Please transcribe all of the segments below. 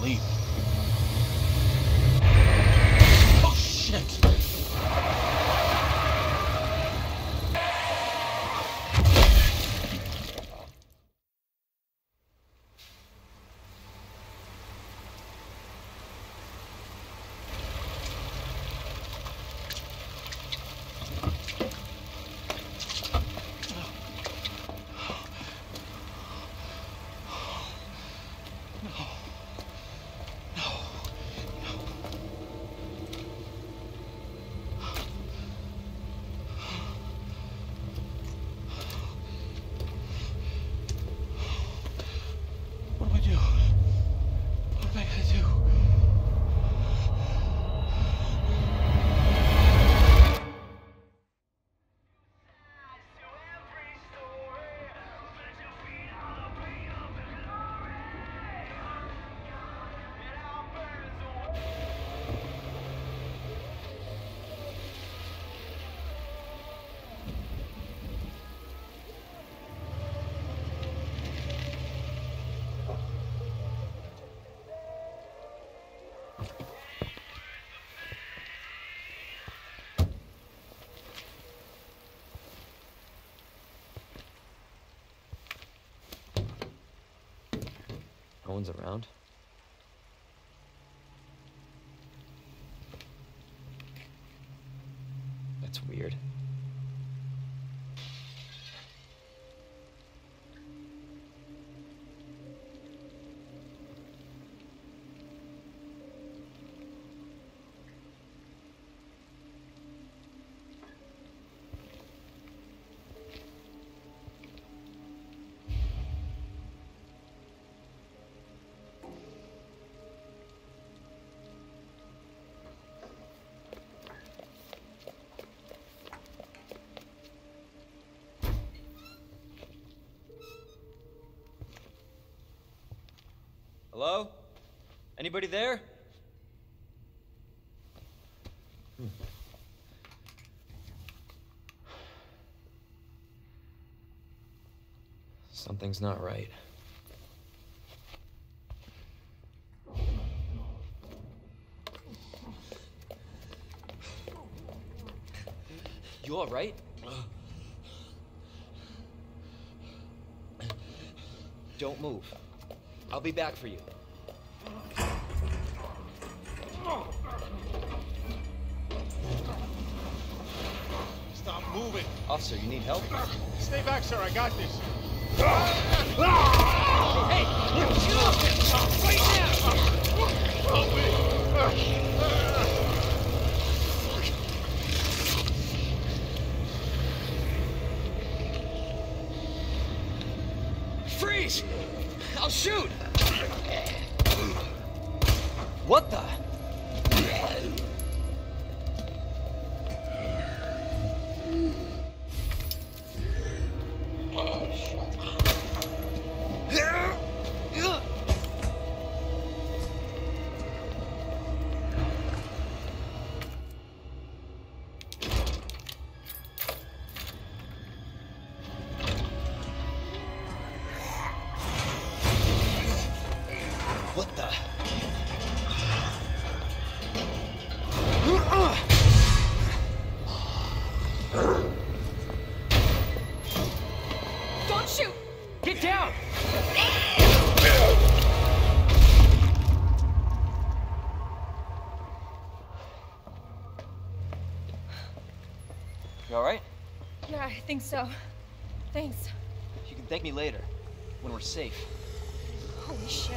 need one's around. Hello? Anybody there? Something's not right. You all right? Don't move. I'll be back for you. Stop moving. Officer, you need help? Stay back, sir. I got this. Freeze! I'll shoot! Get down! You all right? Yeah, I think so. Thanks. You can thank me later, when we're safe. Holy shit.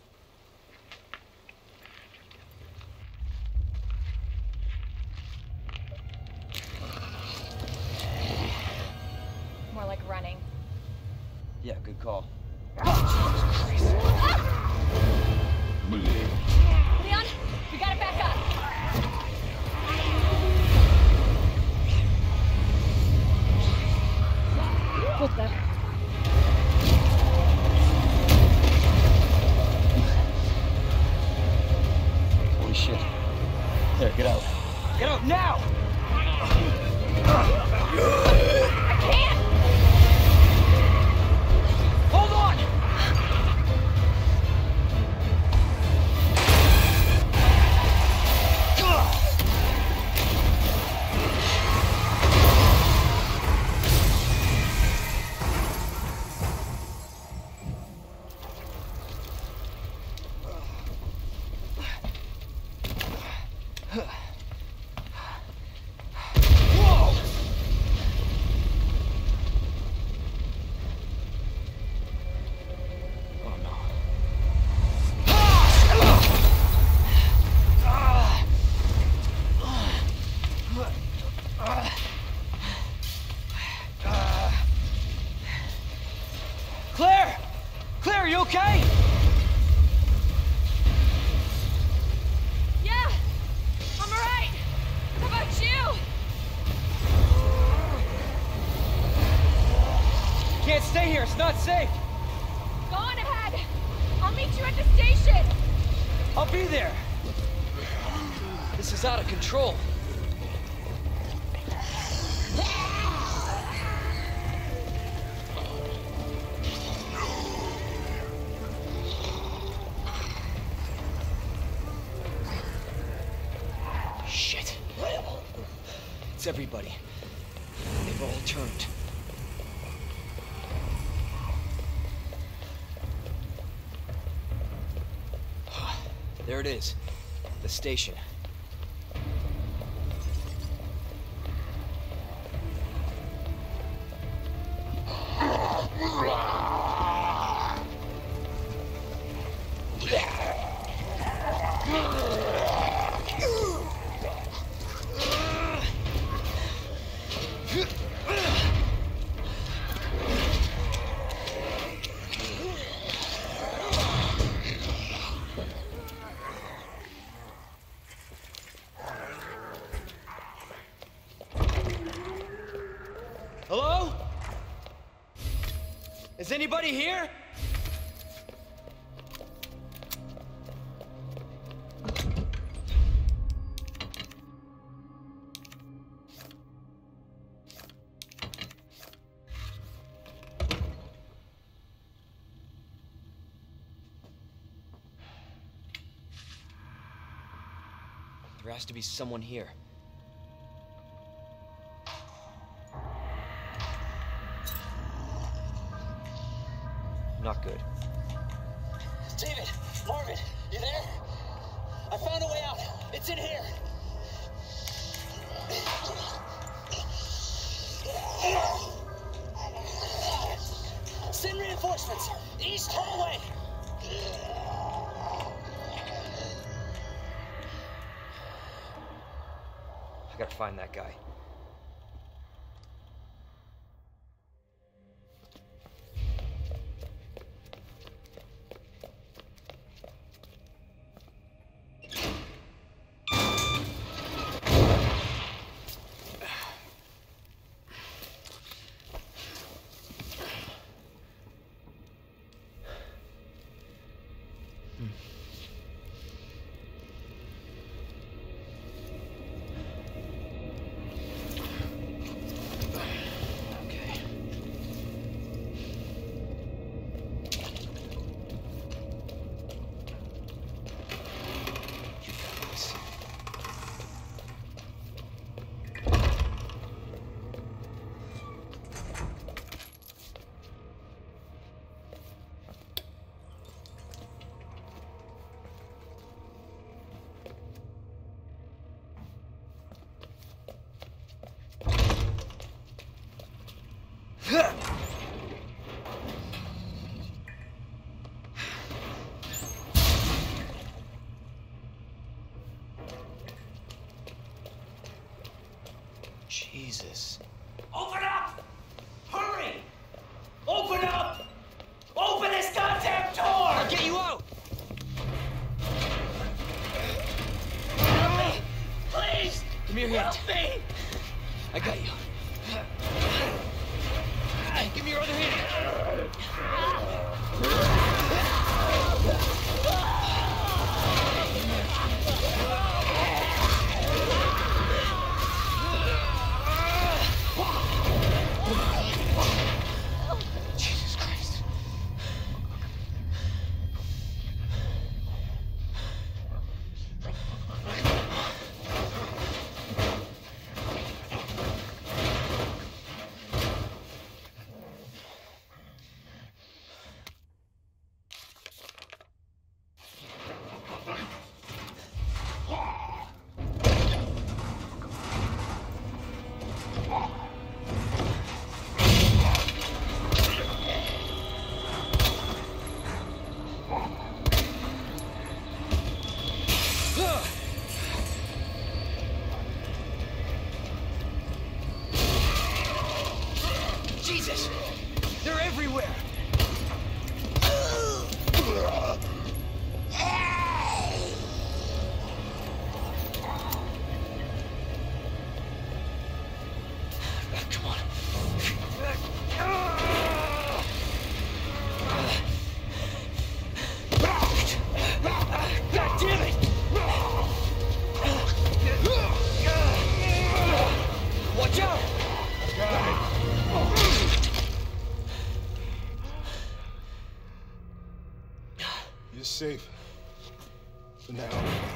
Everybody. They've all turned. There it is. The station. Be someone here. Jesus. Open up! Hurry! Open up! Open this goddamn door! I'll get you out! Help me! Please! Give me your hand. Help me! I got you.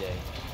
day.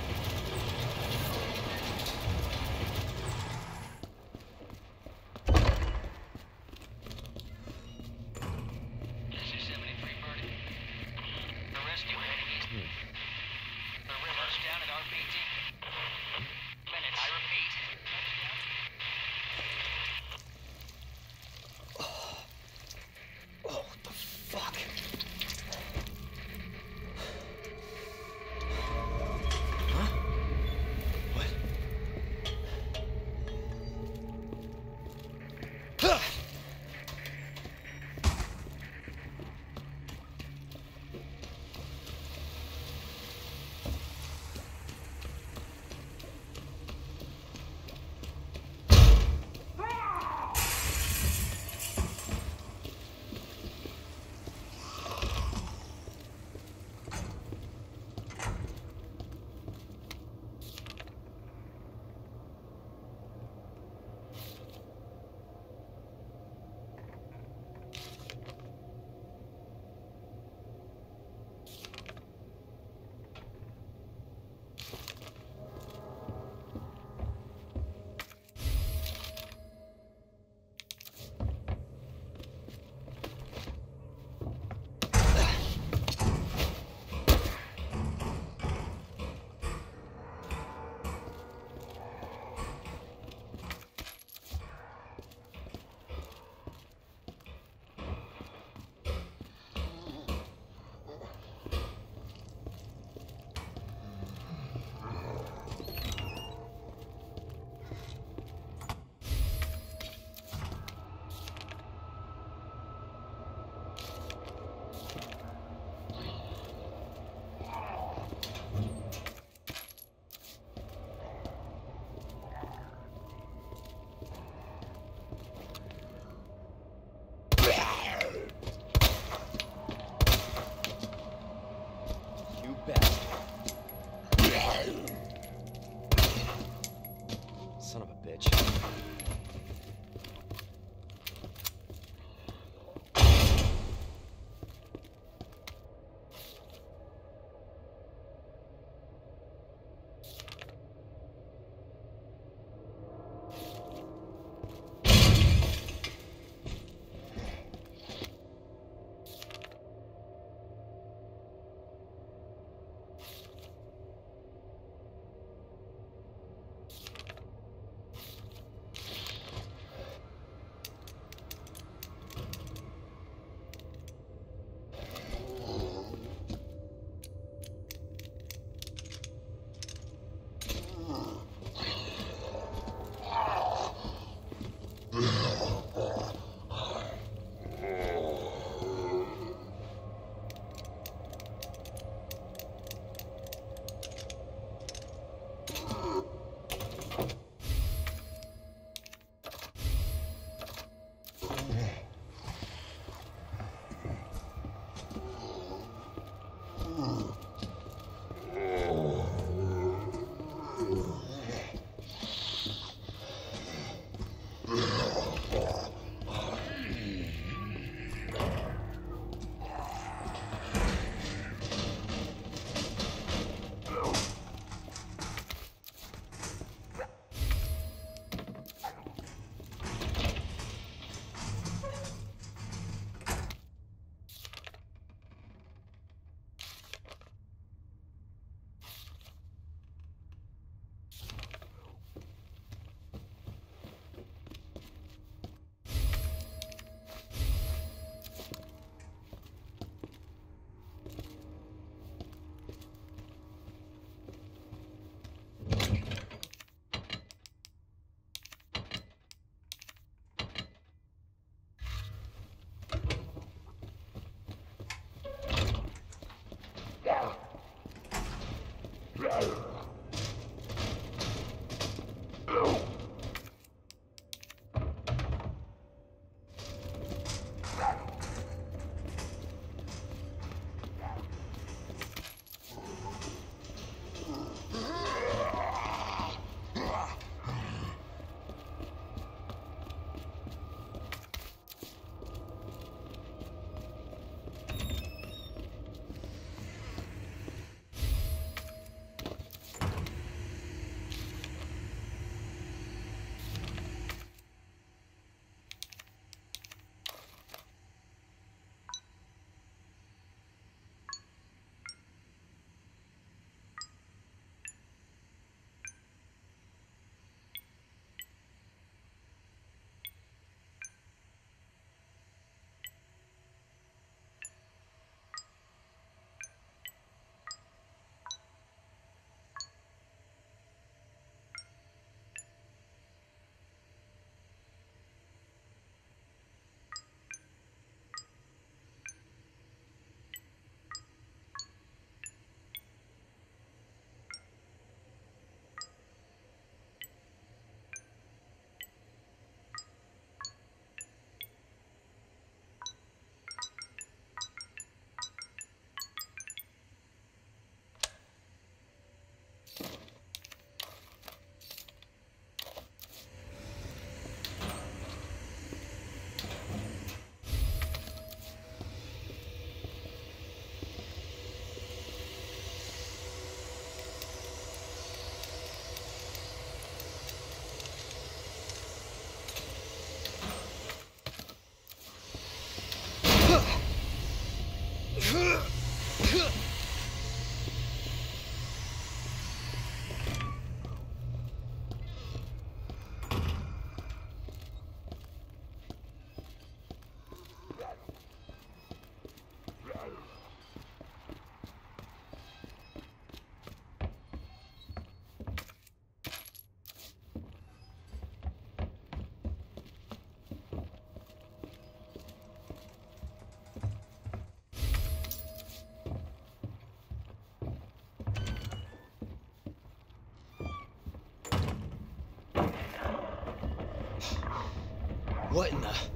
What in the...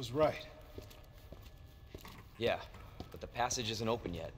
right. Yeah, but the passage isn't open yet.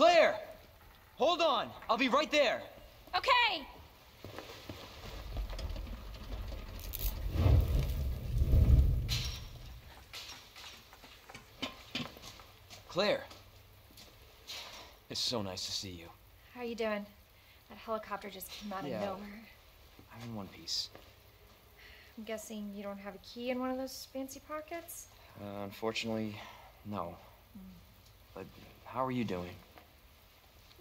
Claire! Hold on. I'll be right there. Okay. Claire. It's so nice to see you. How are you doing? That helicopter just came out of Yeah. nowhere. I'm in one piece. I'm guessing you don't have a key in one of those fancy pockets? Uh, unfortunately, no. But how are you doing?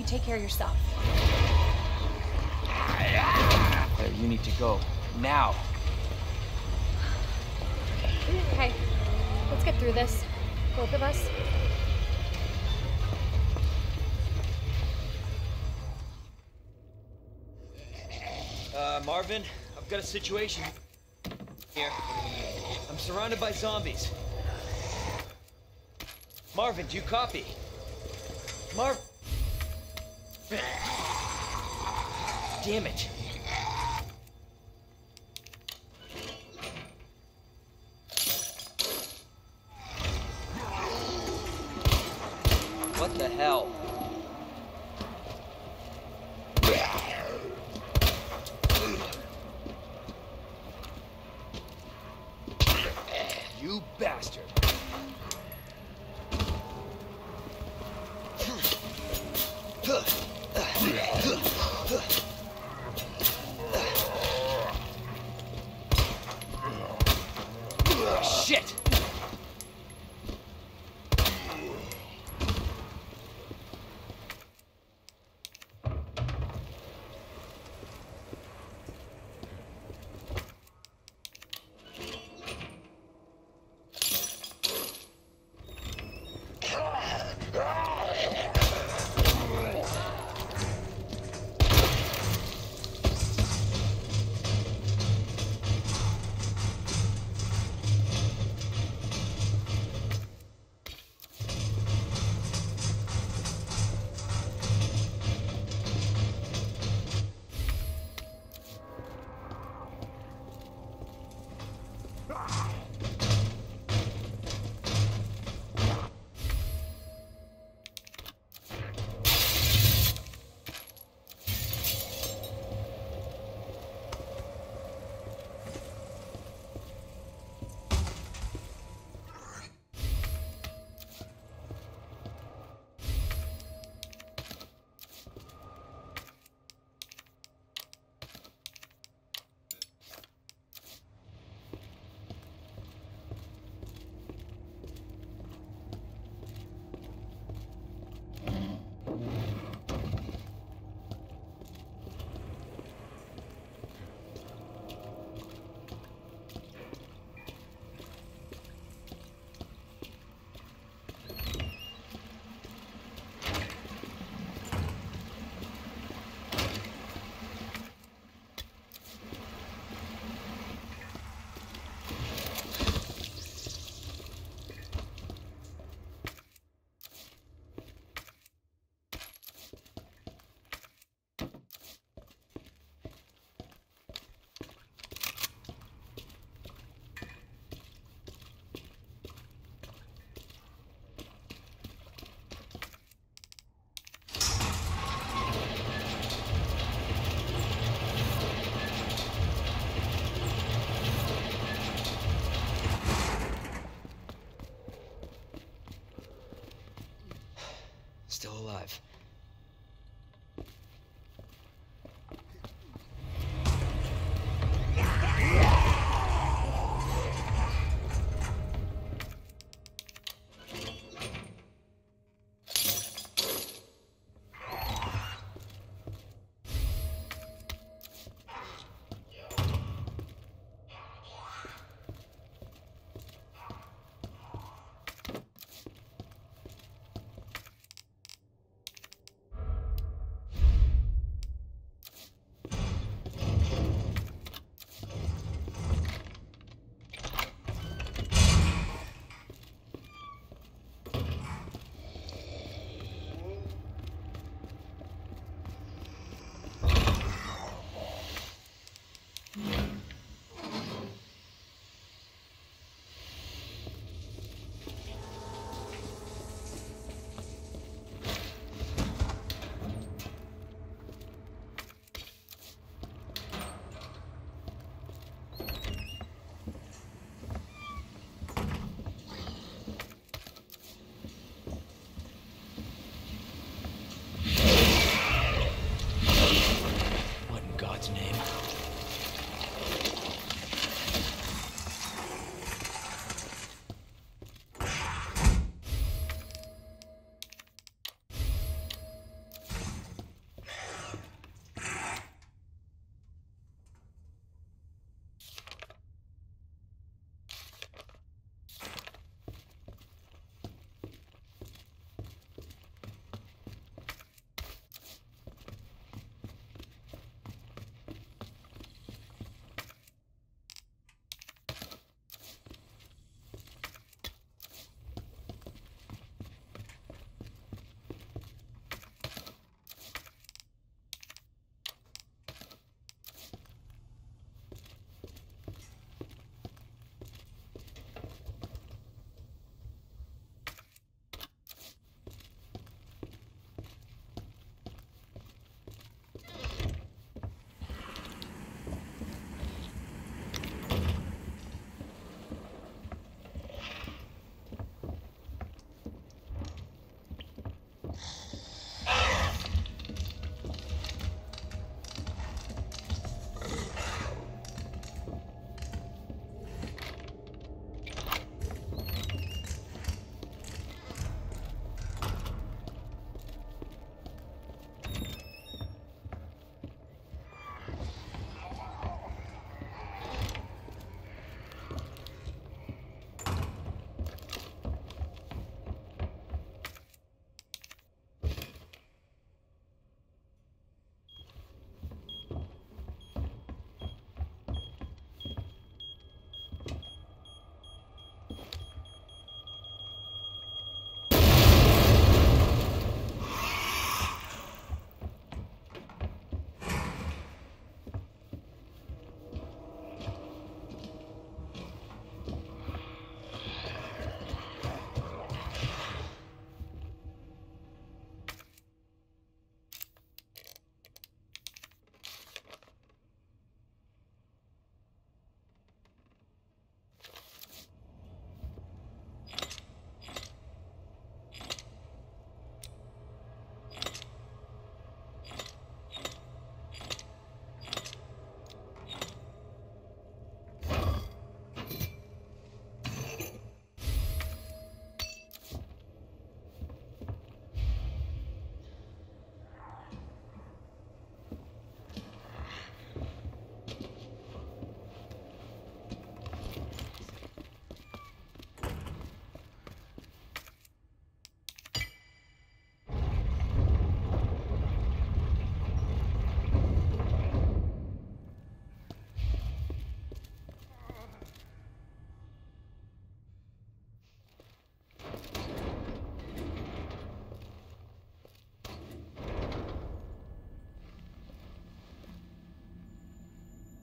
You take care of yourself. Claire, you need to go. Now! Okay, let's get through this. Both of us. Uh, Marvin, I've got a situation here. I'm surrounded by zombies. Marvin, do you copy? Marv. Damn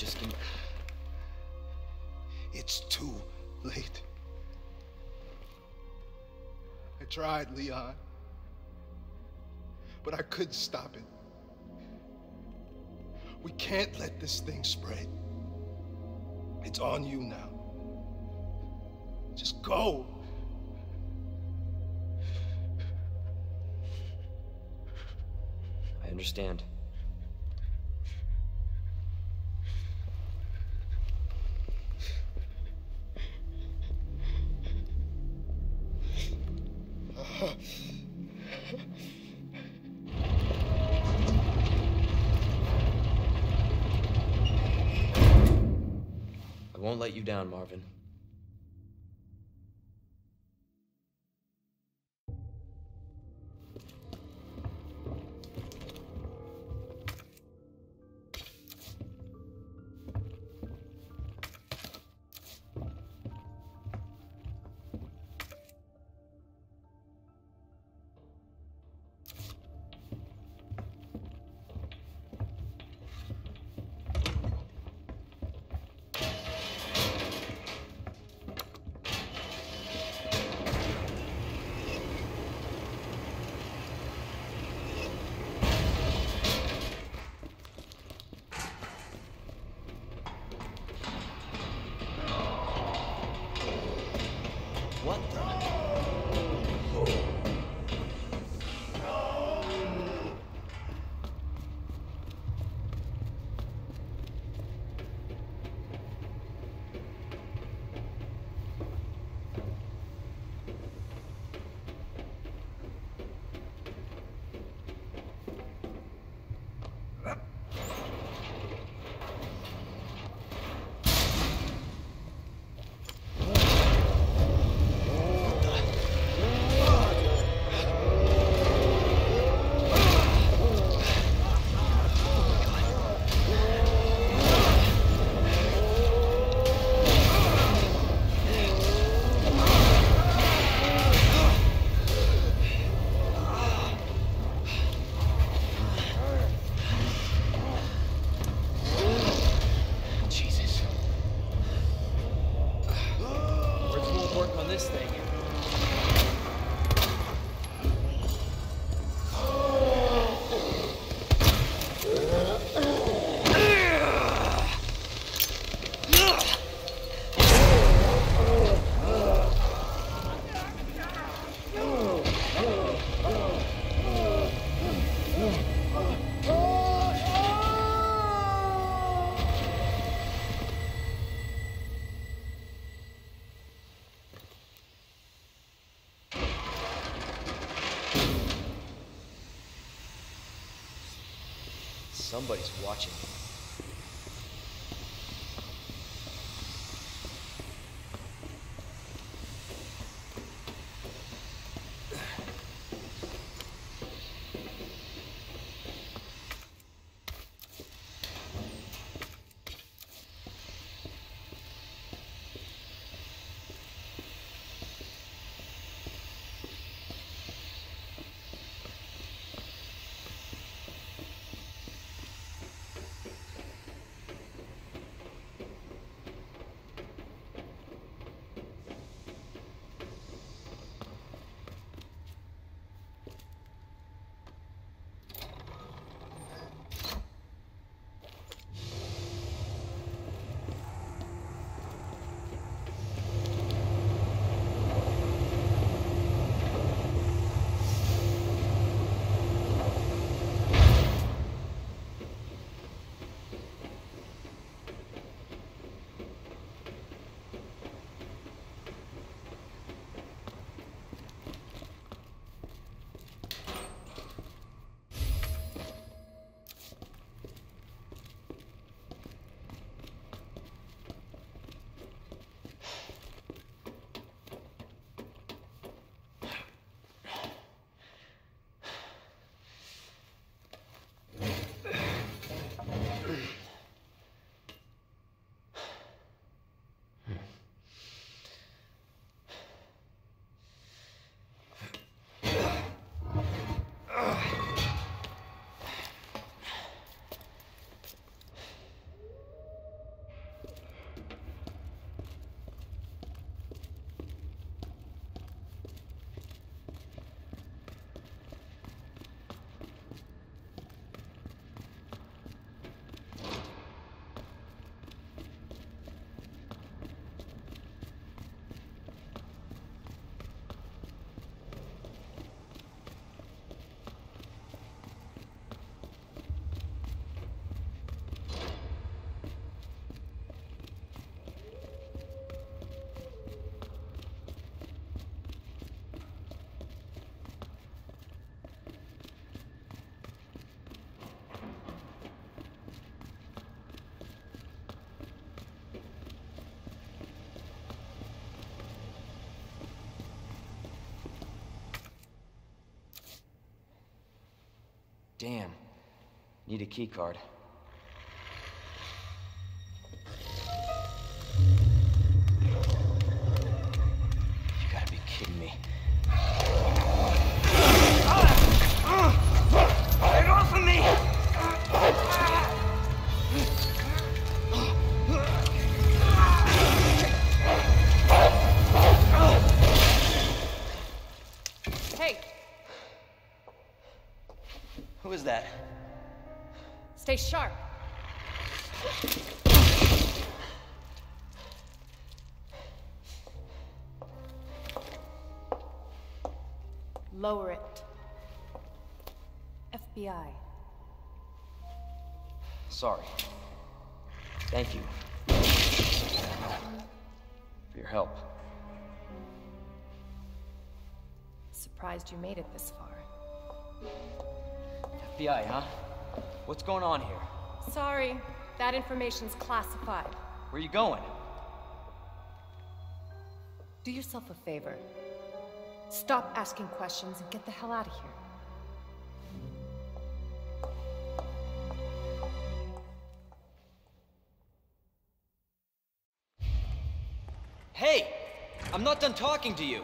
Just. It's too late. I tried, Leon. But I couldn't stop it. We can't let this thing spread. It's on you now. Just go. I understand. Down, Marvin. Somebody's watching. Damn. Need a key card. Lower it. FBI. Sorry. Thank you. For your help. Surprised you made it this far. FBI, huh? What's going on here? Sorry, that information's classified. Where are you going? Do yourself a favor. Stop asking questions and get the hell out of here. Hey! I'm not done talking to you!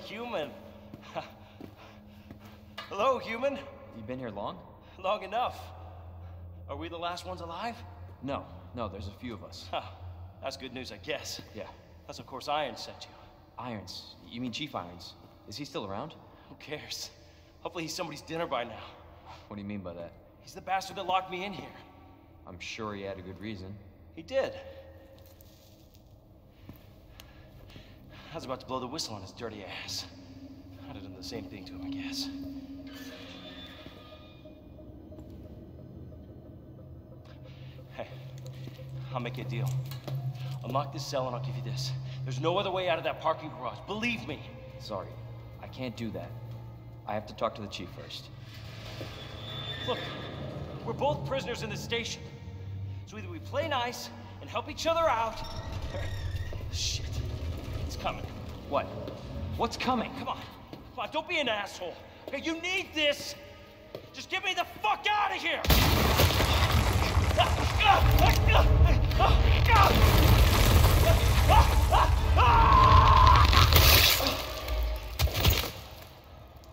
Human. Hello, human. You been here long? Long enough. Are we the last ones alive? No, no, there's a few of us. Huh. That's good news, I guess. Yeah. That's of course Iron sent you. Irons. You mean Chief Irons? Is he still around? Who cares? Hopefully he's somebody's dinner by now. What do you mean by that? He's the bastard that locked me in here. I'm sure he had a good reason. He did. Was about to blow the whistle on his dirty ass. I'd have done the same thing to him, I guess. Hey, I'll make you a deal. Unlock this cell and I'll give you this. There's no other way out of that parking garage. Believe me. Sorry, I can't do that. I have to talk to the chief first. Look, we're both prisoners in this station. So either we play nice and help each other out, or... Shit. Coming. What? What's coming? Come on. Come on, don't be an asshole. Okay, you need this. Just get me the fuck out of here!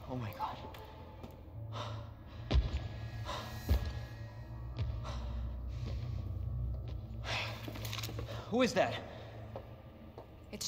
Oh my god. Who is that?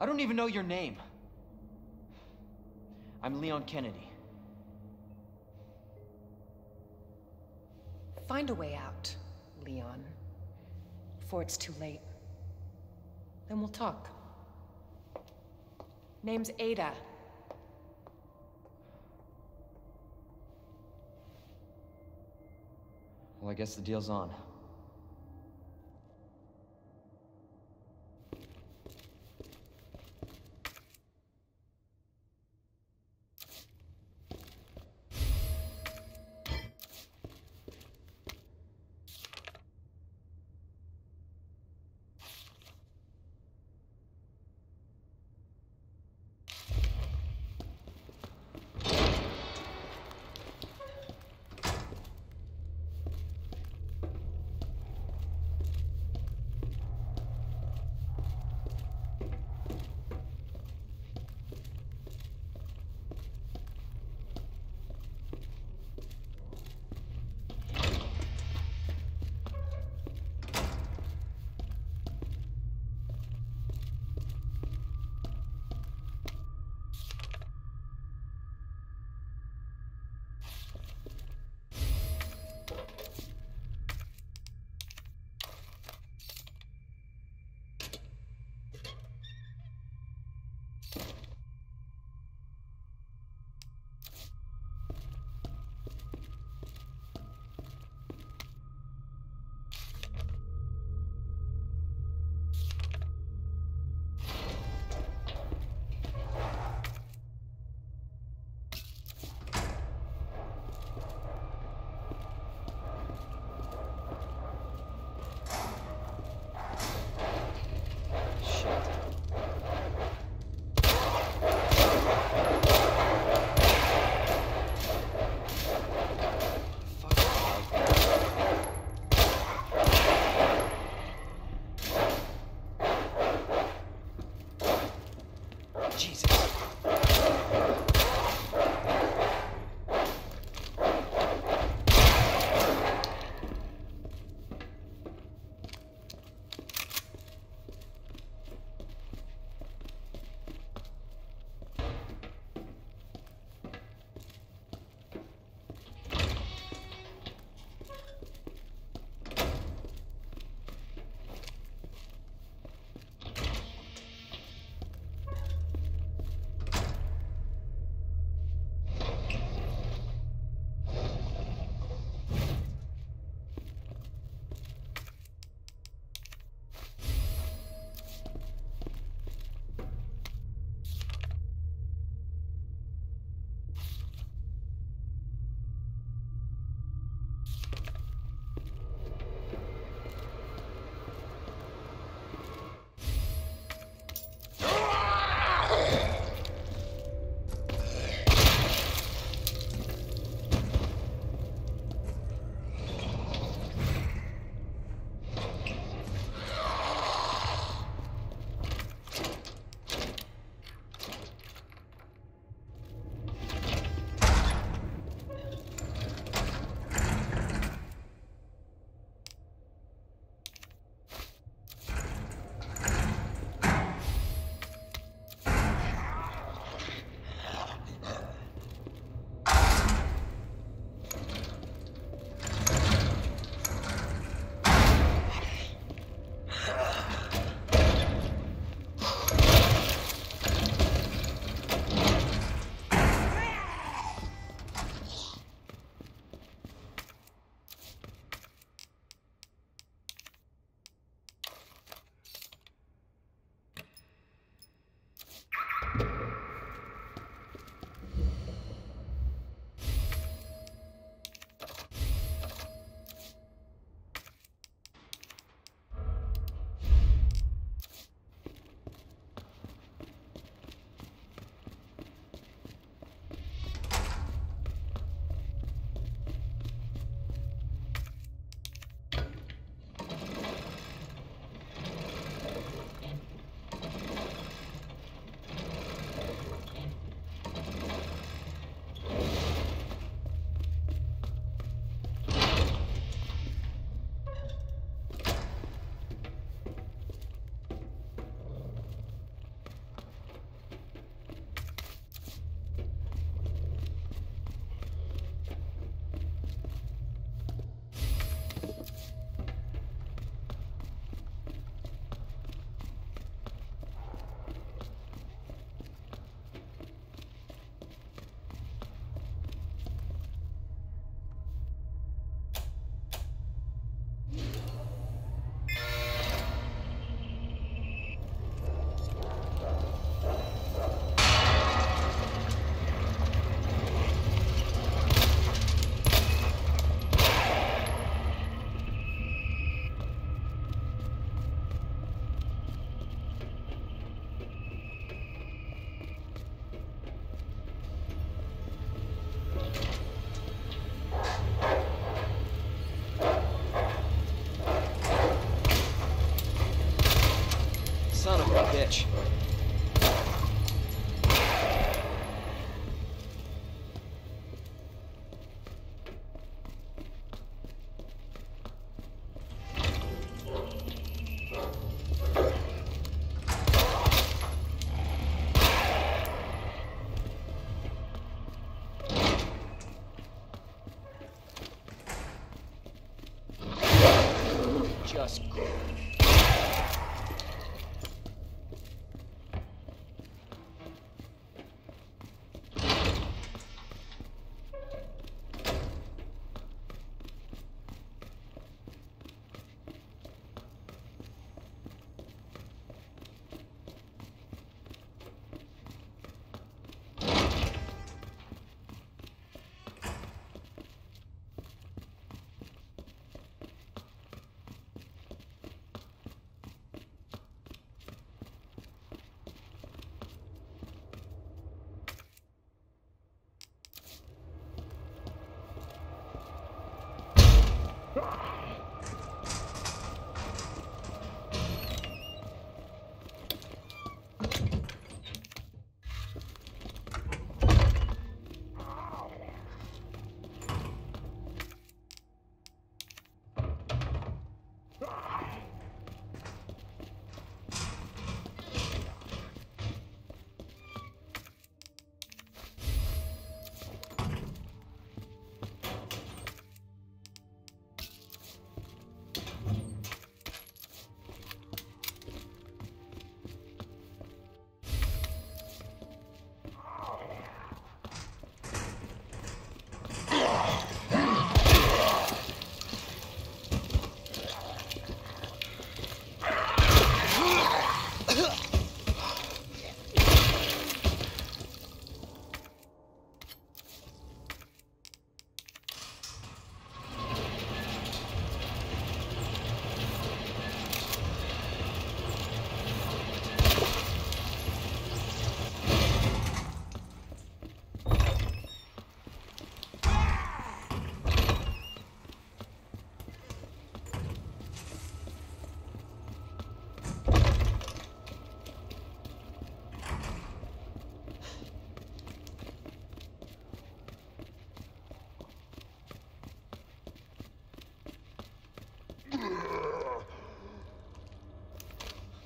I don't even know your name. I'm Leon Kennedy. Find a way out, Leon. Before it's too late. Then we'll talk. Name's Ada. Well, I guess the deal's on.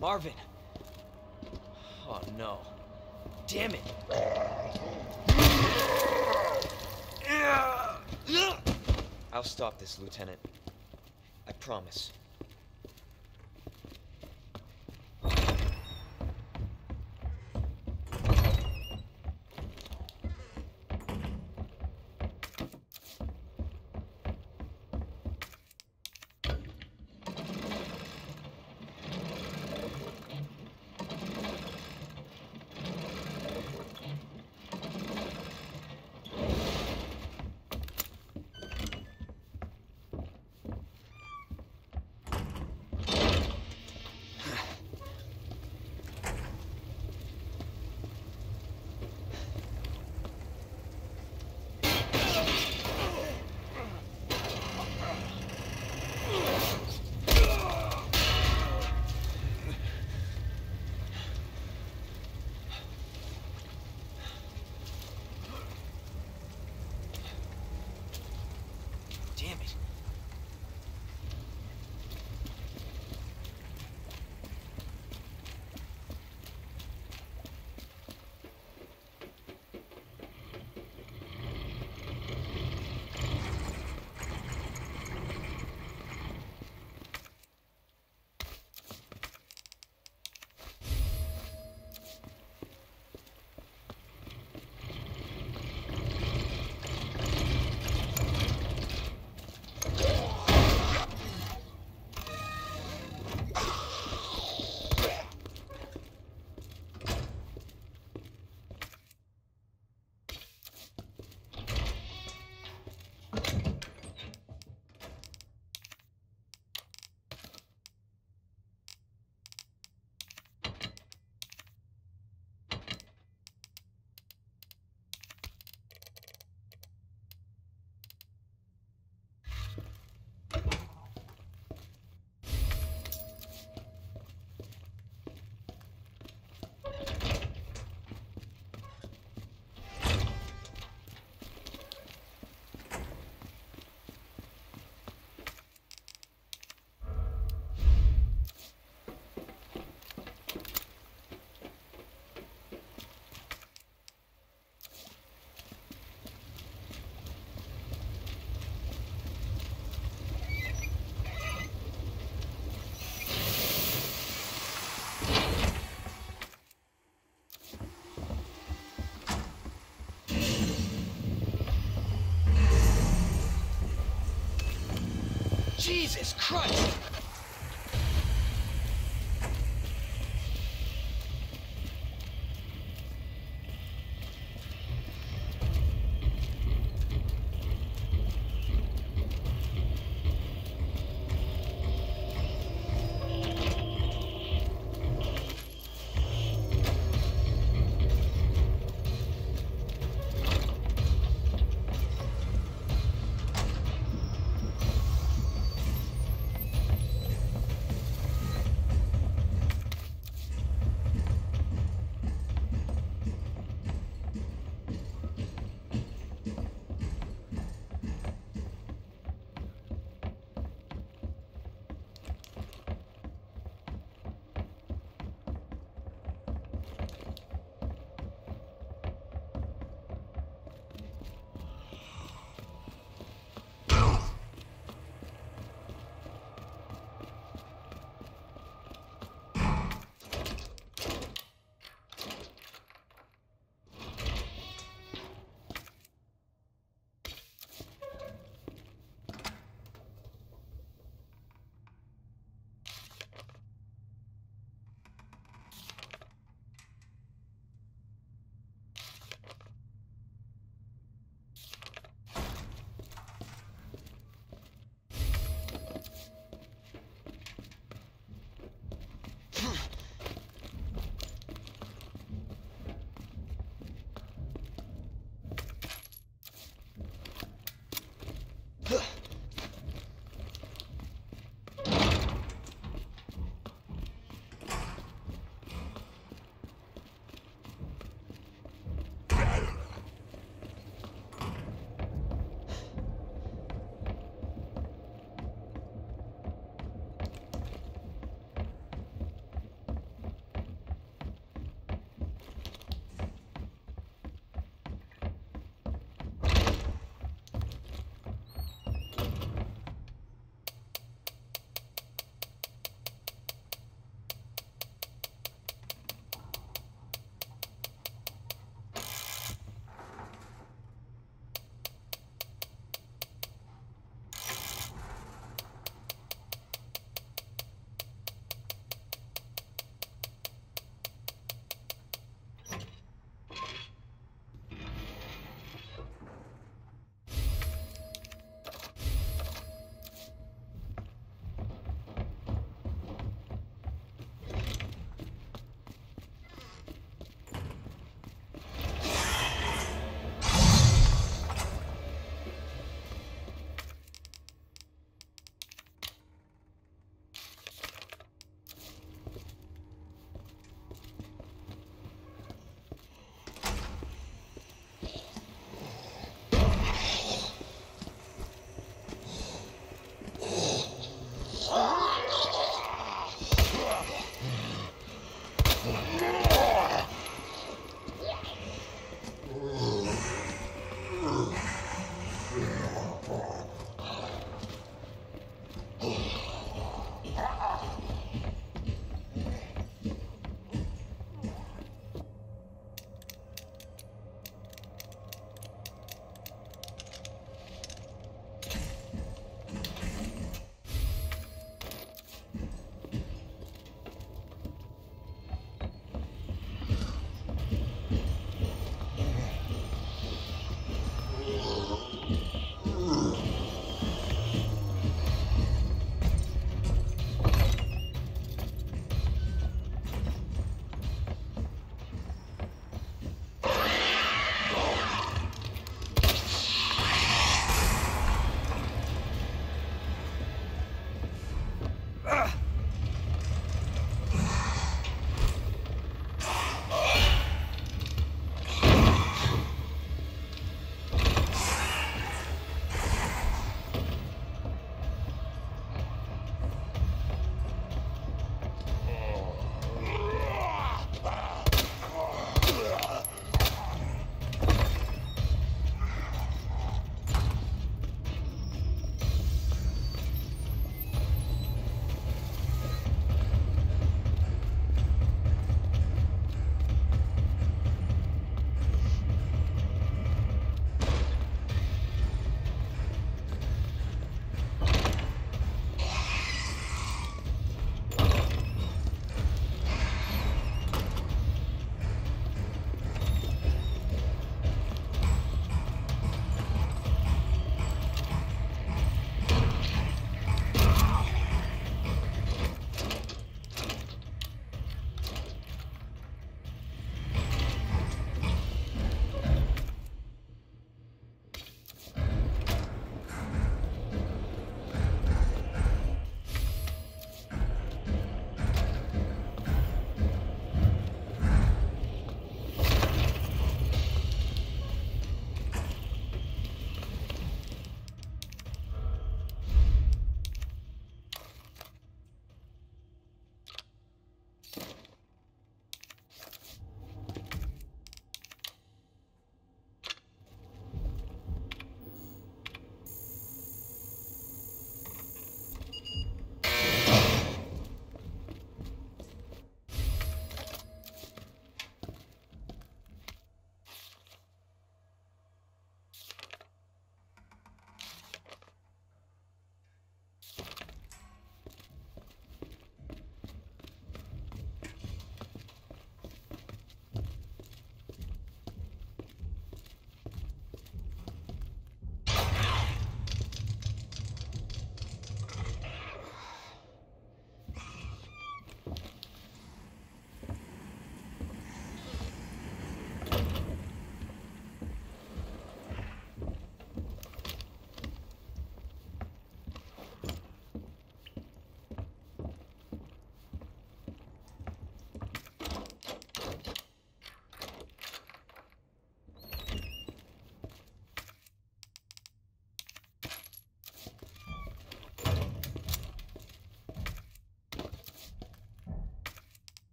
Marvin! Oh no. Damn it! I'll stop this, Lieutenant. I promise. Jesus Christ!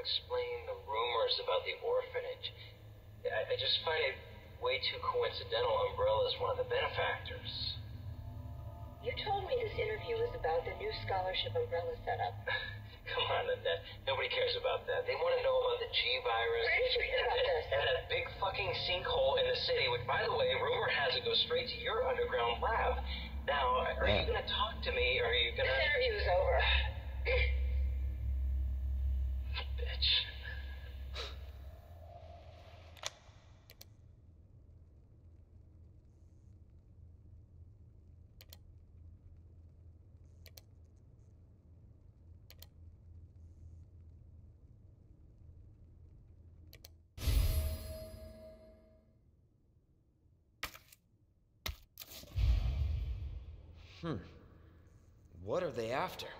explain the rumors about the orphanage. I, I just find it way too coincidental Umbrella is one of the benefactors. You told me this interview was about the new scholarship Umbrella set up. Come on, Annette. Nobody cares about that. They want to know about the G virus. Where did you hear about and, this? And that big fucking sinkhole in the city, which, by the way, rumor has it goes straight to your underground lab. Now, are you going to talk to me, or are you going to... This interview is over. After?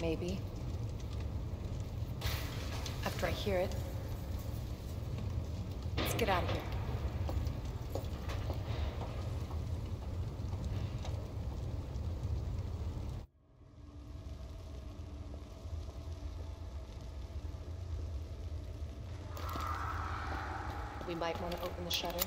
Maybe. After I hear it. Let's get out of here. We might want to open the shutter.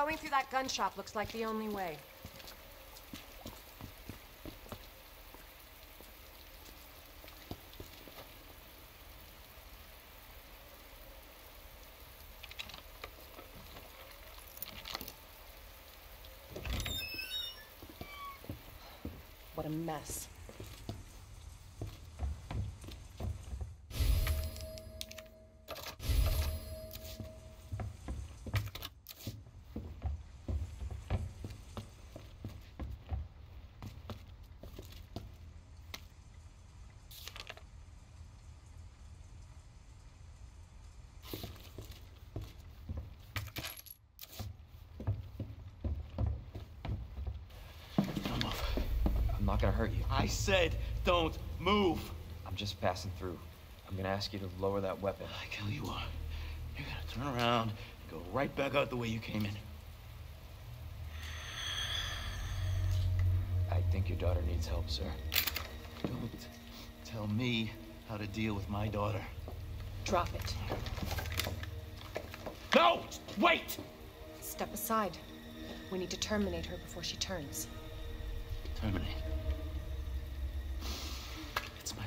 Going through that gun shop looks like the only way. What a mess. I'm not gonna hurt you. I said don't move. I'm just passing through. I'm gonna ask you to lower that weapon. I kill you are. You're gonna turn around and go right back out the way you came in. I think your daughter needs help, sir. Don't tell me how to deal with my daughter. Drop it. No! Wait! Step aside. We need to terminate her before she turns. Terminate. It's my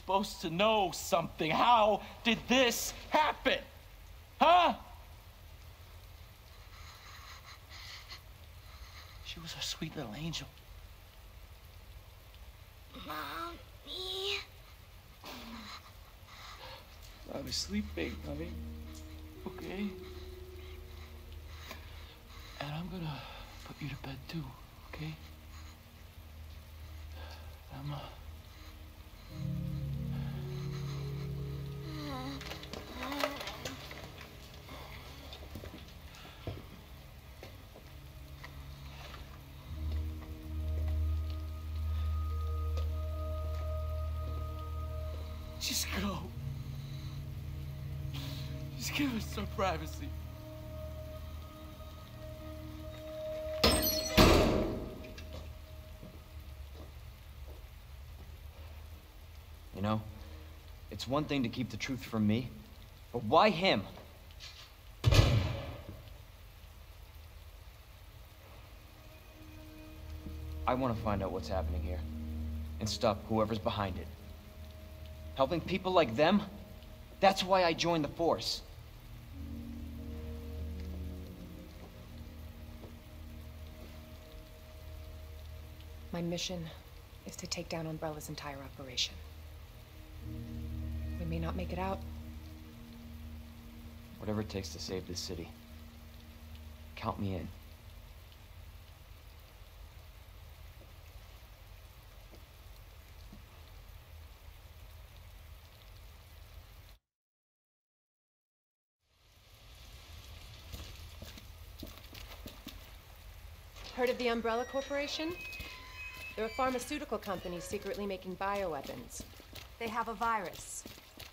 supposed to know something. How did this happen? Huh? She was our sweet little angel. Mommy? I was sleeping, honey. Okay? And I'm gonna put you to bed too, okay? Some privacy. You know, it's one thing to keep the truth from me, but why him? I want to find out what's happening here and stop whoever's behind it. Helping people like them? That's why I joined the Force. My mission is to take down Umbrella's entire operation. We may not make it out. Whatever it takes to save this city. Count me in. Heard of the Umbrella Corporation? They're a pharmaceutical company secretly making bioweapons. They have a virus.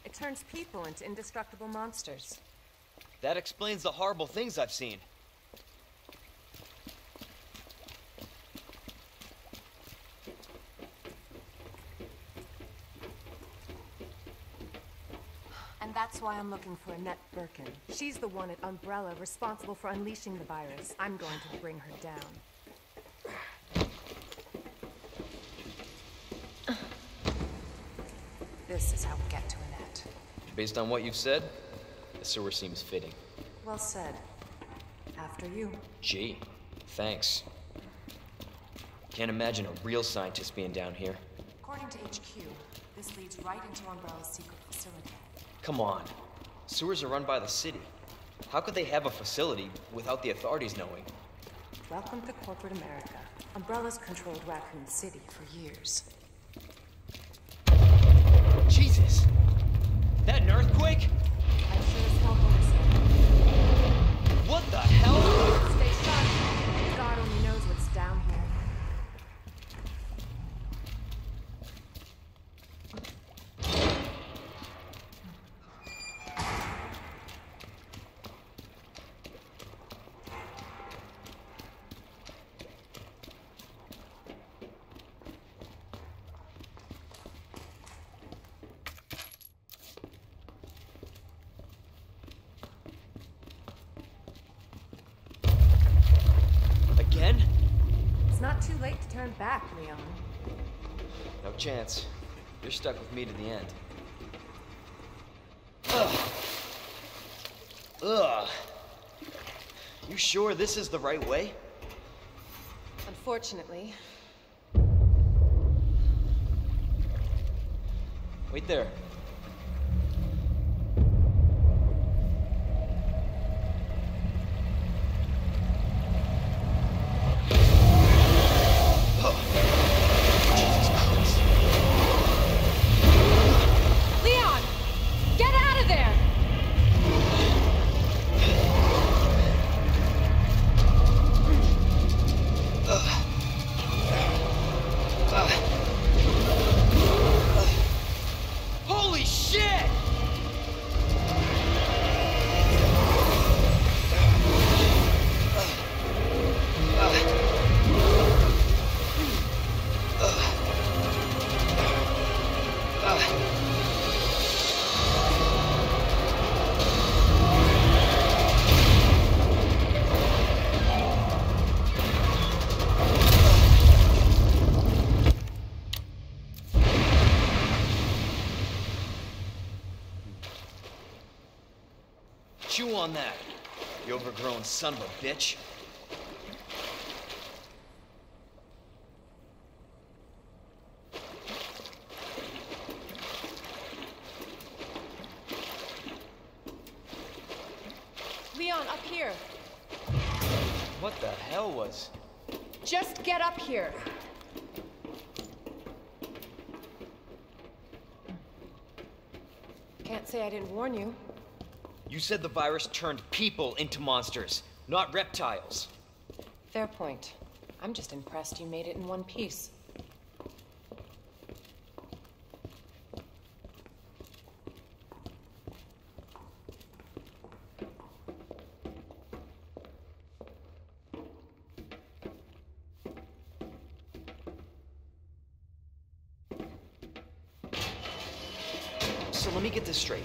It turns people into indestructible monsters. That explains the horrible things I've seen. And that's why I'm looking for Annette Birkin. She's the one at Umbrella responsible for unleashing the virus. I'm going to bring her down. This is how we get to Annette. Based on what you've said, the sewer seems fitting. Well said. After you. Gee, thanks. Can't imagine a real scientist being down here. According to HQ, this leads right into Umbrella's secret facility. Come on. Sewers are run by the city. How could they have a facility without the authorities knowing? Welcome to corporate America. Umbrella's controlled Raccoon City for years. Jesus! That an earthquake? I sure as hell hope so. What the hell? Stay sharp. God only knows what's down here. Again? It's not too late to turn back, Leon. No chance. You're stuck with me to the end. Ugh. Ugh. You sure this is the right way? Unfortunately, Wait there. Overgrown son of a bitch. Leon, up here. What the hell was... Just get up here. Can't say I didn't warn you. You said the virus turned people into monsters, not reptiles. Fair point. I'm just impressed you made it in one piece. So let me get this straight.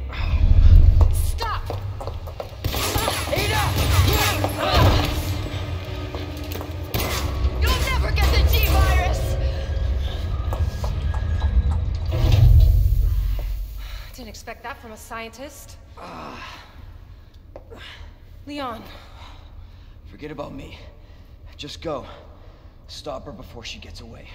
Expect that from a scientist. Ah. Leon, Forget about me. Just go. Stop her before she gets away.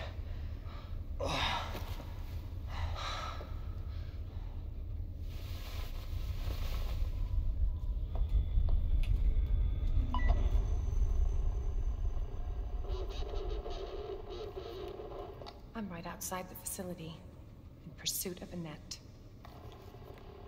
I'm right outside the facility, in pursuit of Annette.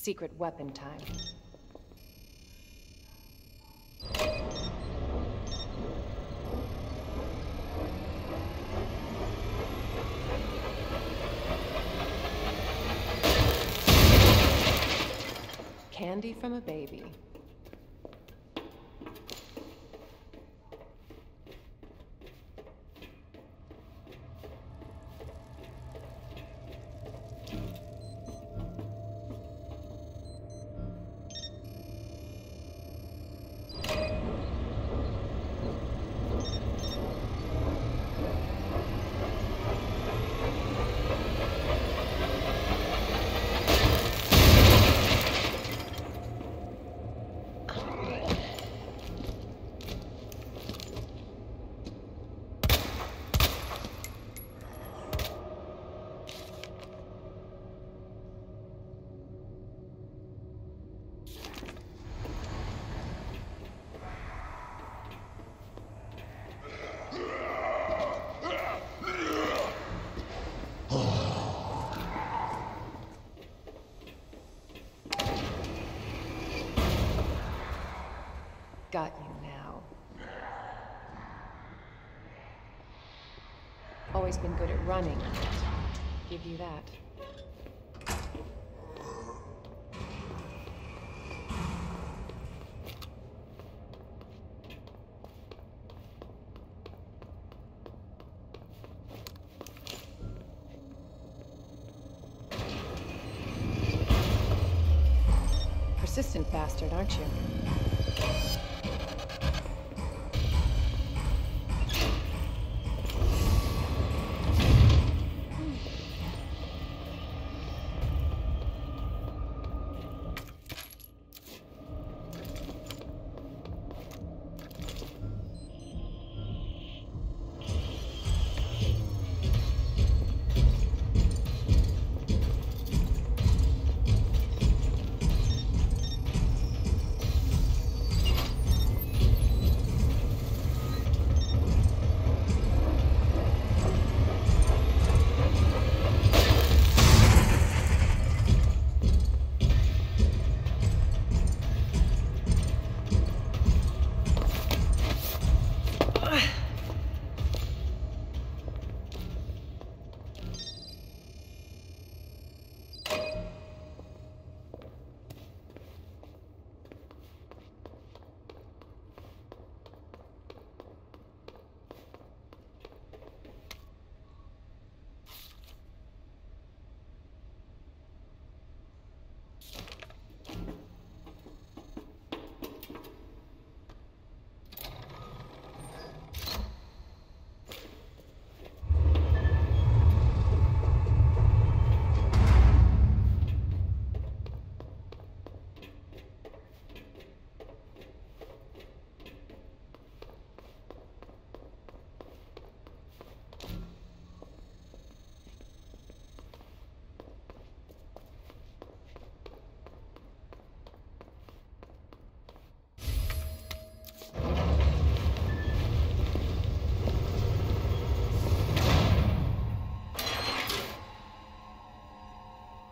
secret weapon time. Candy from a baby. Got you now. Always been good at running. give you that. Persistent bastard, aren't you?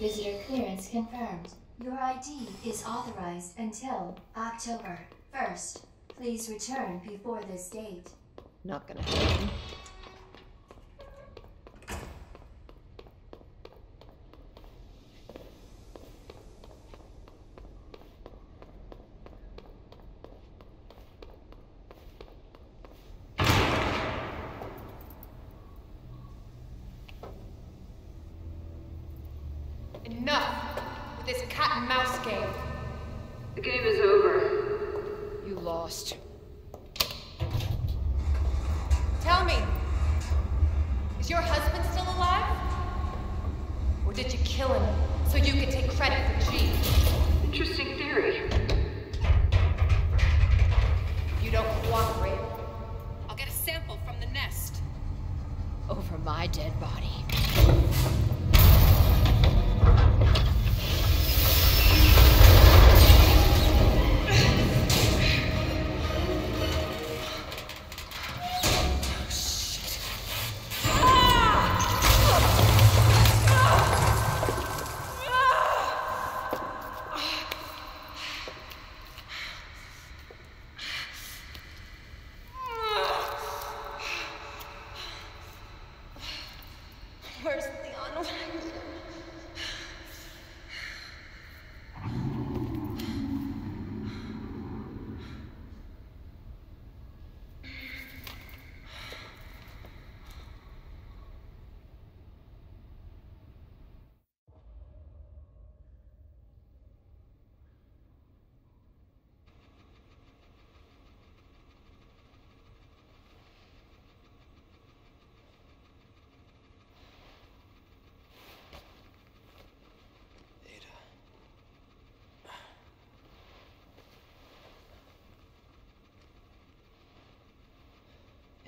Visitor clearance confirmed. Your ID is authorized until October 1st. Please return before this date. Not gonna happen.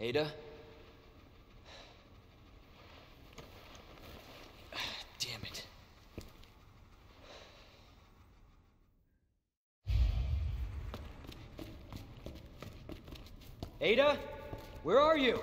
Ada? Damn it. Ada? Where are you?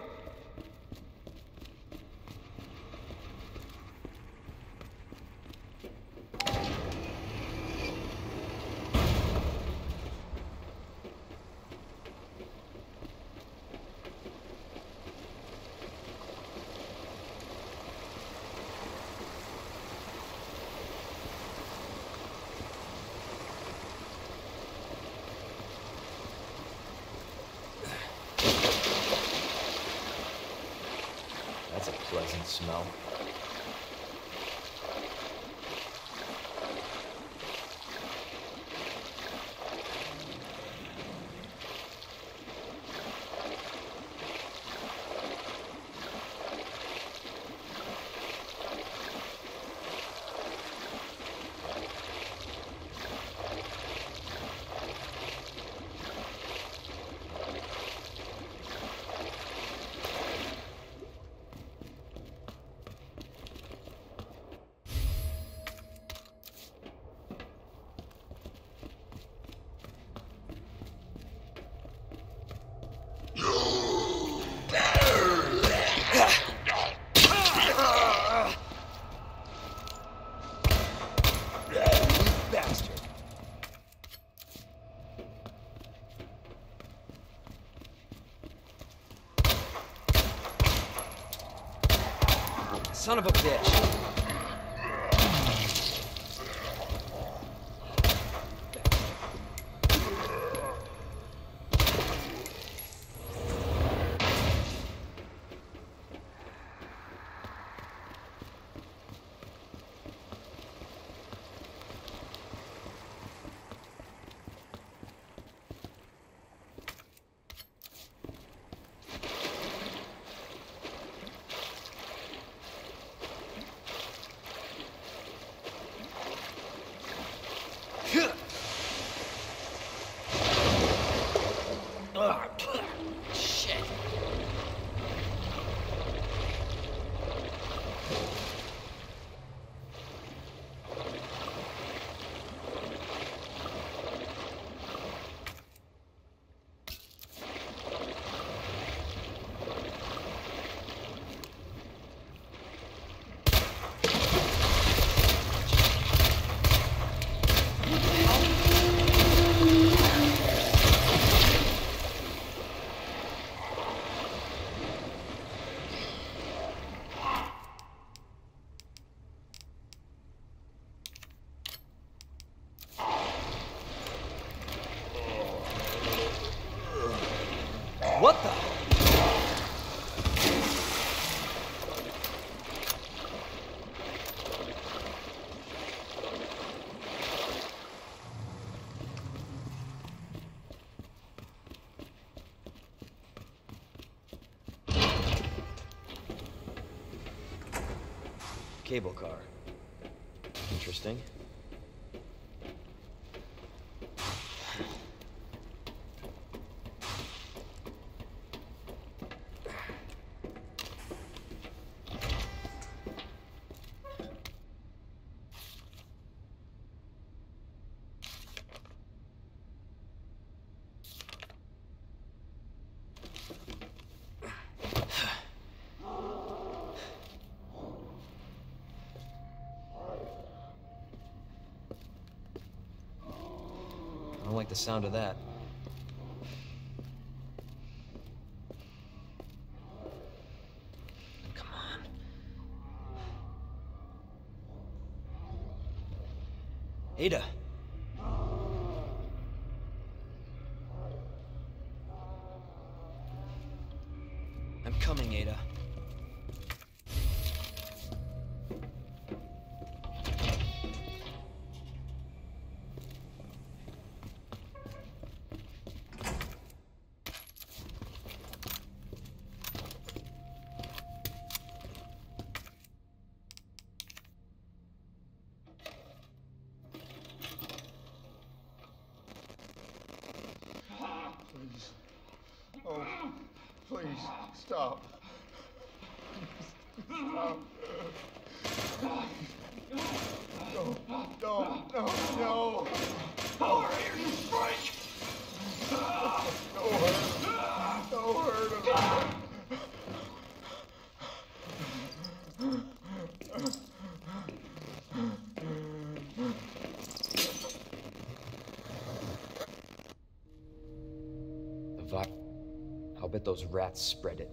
Cable car. Interesting. I don't like the sound of that. Stop. Stop. No, no, no, no. Over here, you freak! No hurt. No hurt. The vi... I'll bet those rats spread it.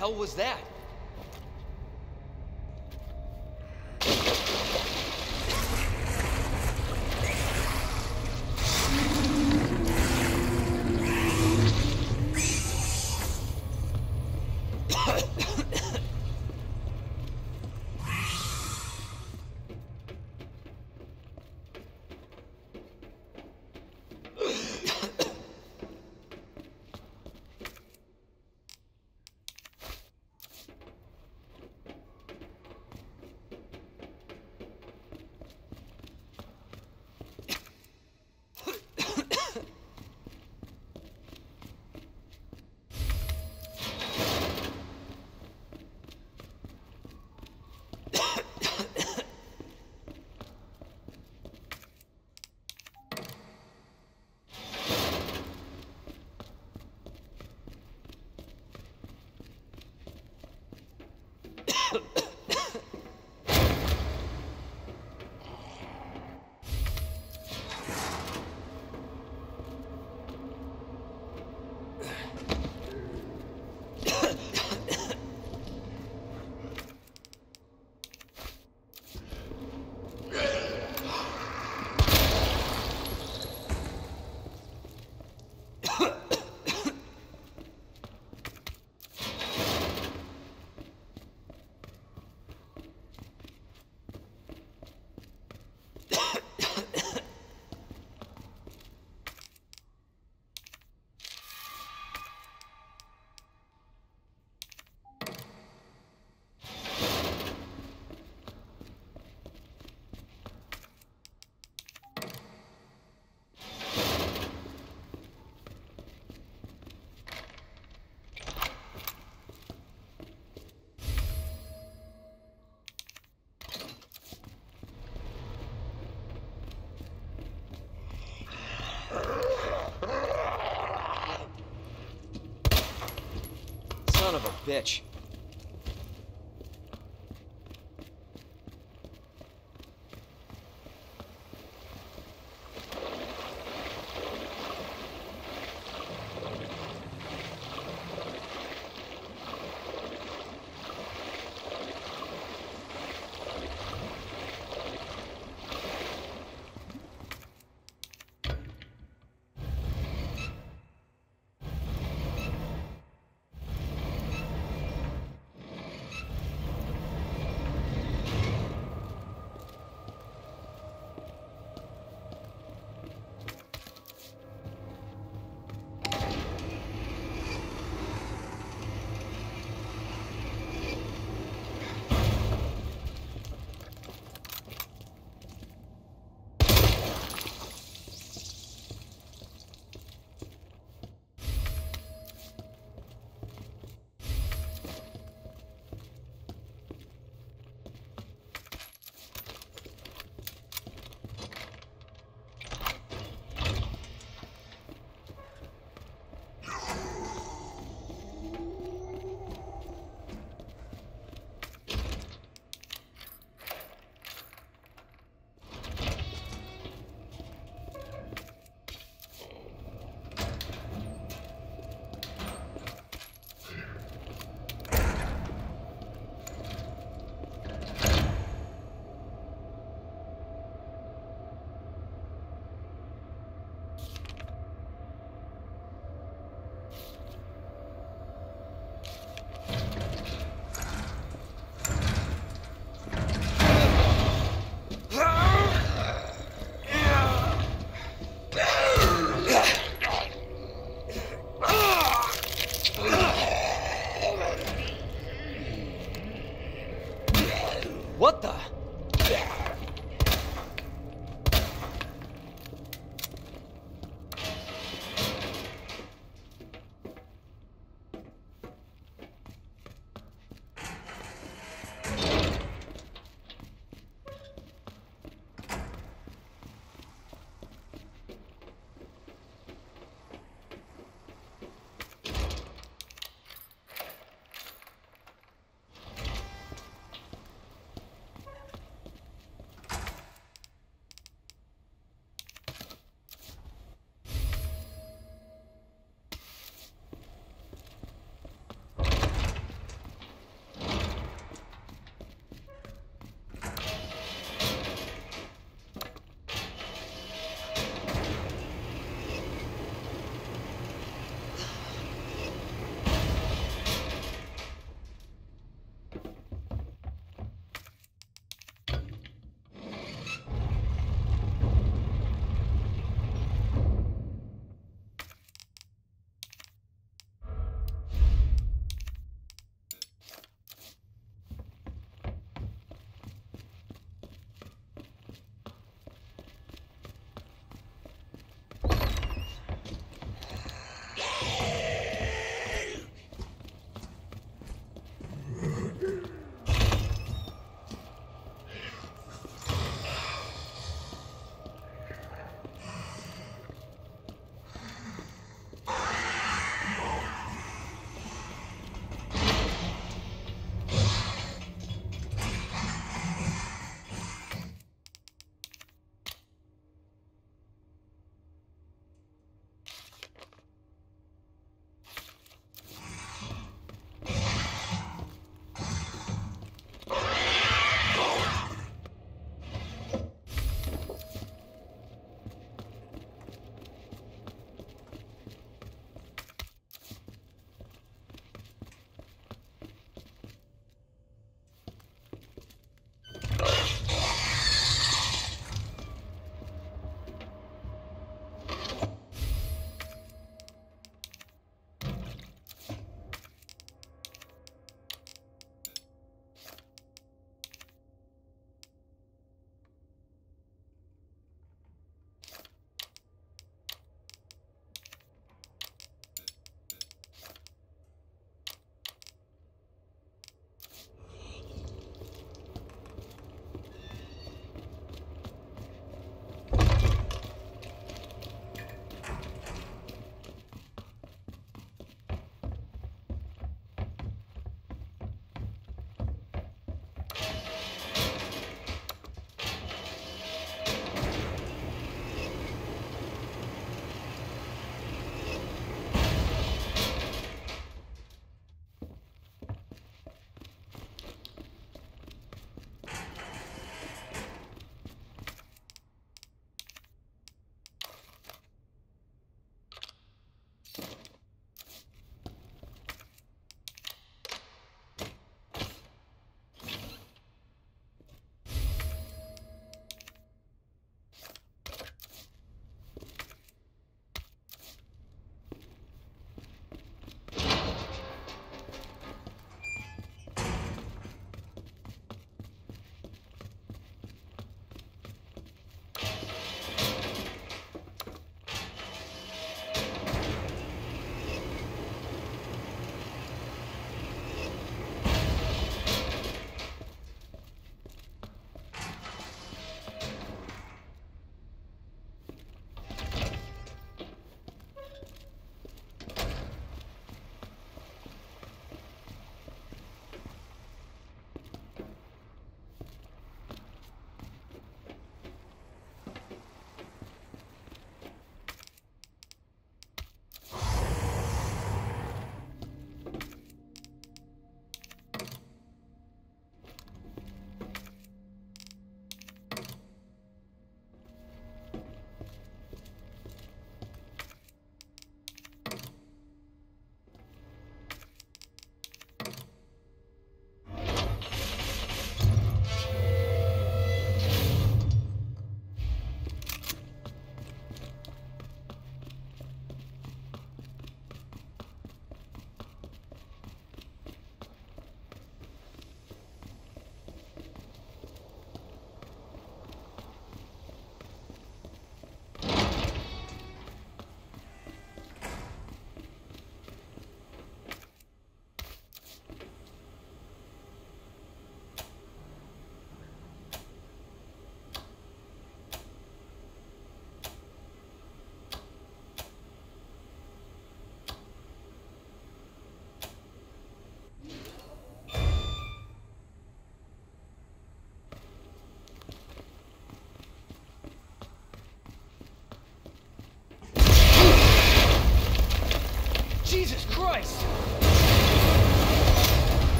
Hell was that? Bitch.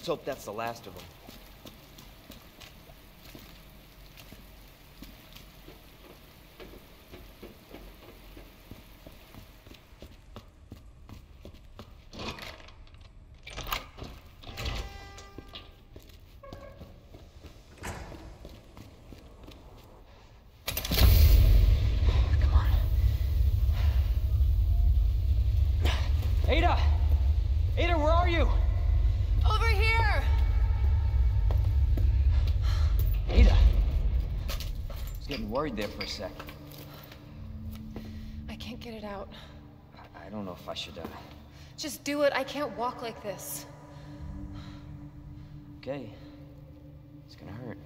Let's hope that's the last of them. Ada! Ada, where are you? Over here! Ada! I was getting worried there for a sec. I can't get it out. I, I don't know if I should, uh... Just do it. I can't walk like this. Okay. It's gonna hurt.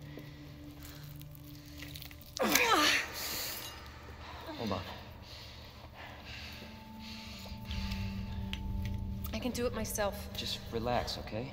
Hold on. I can do it myself. Just relax, okay?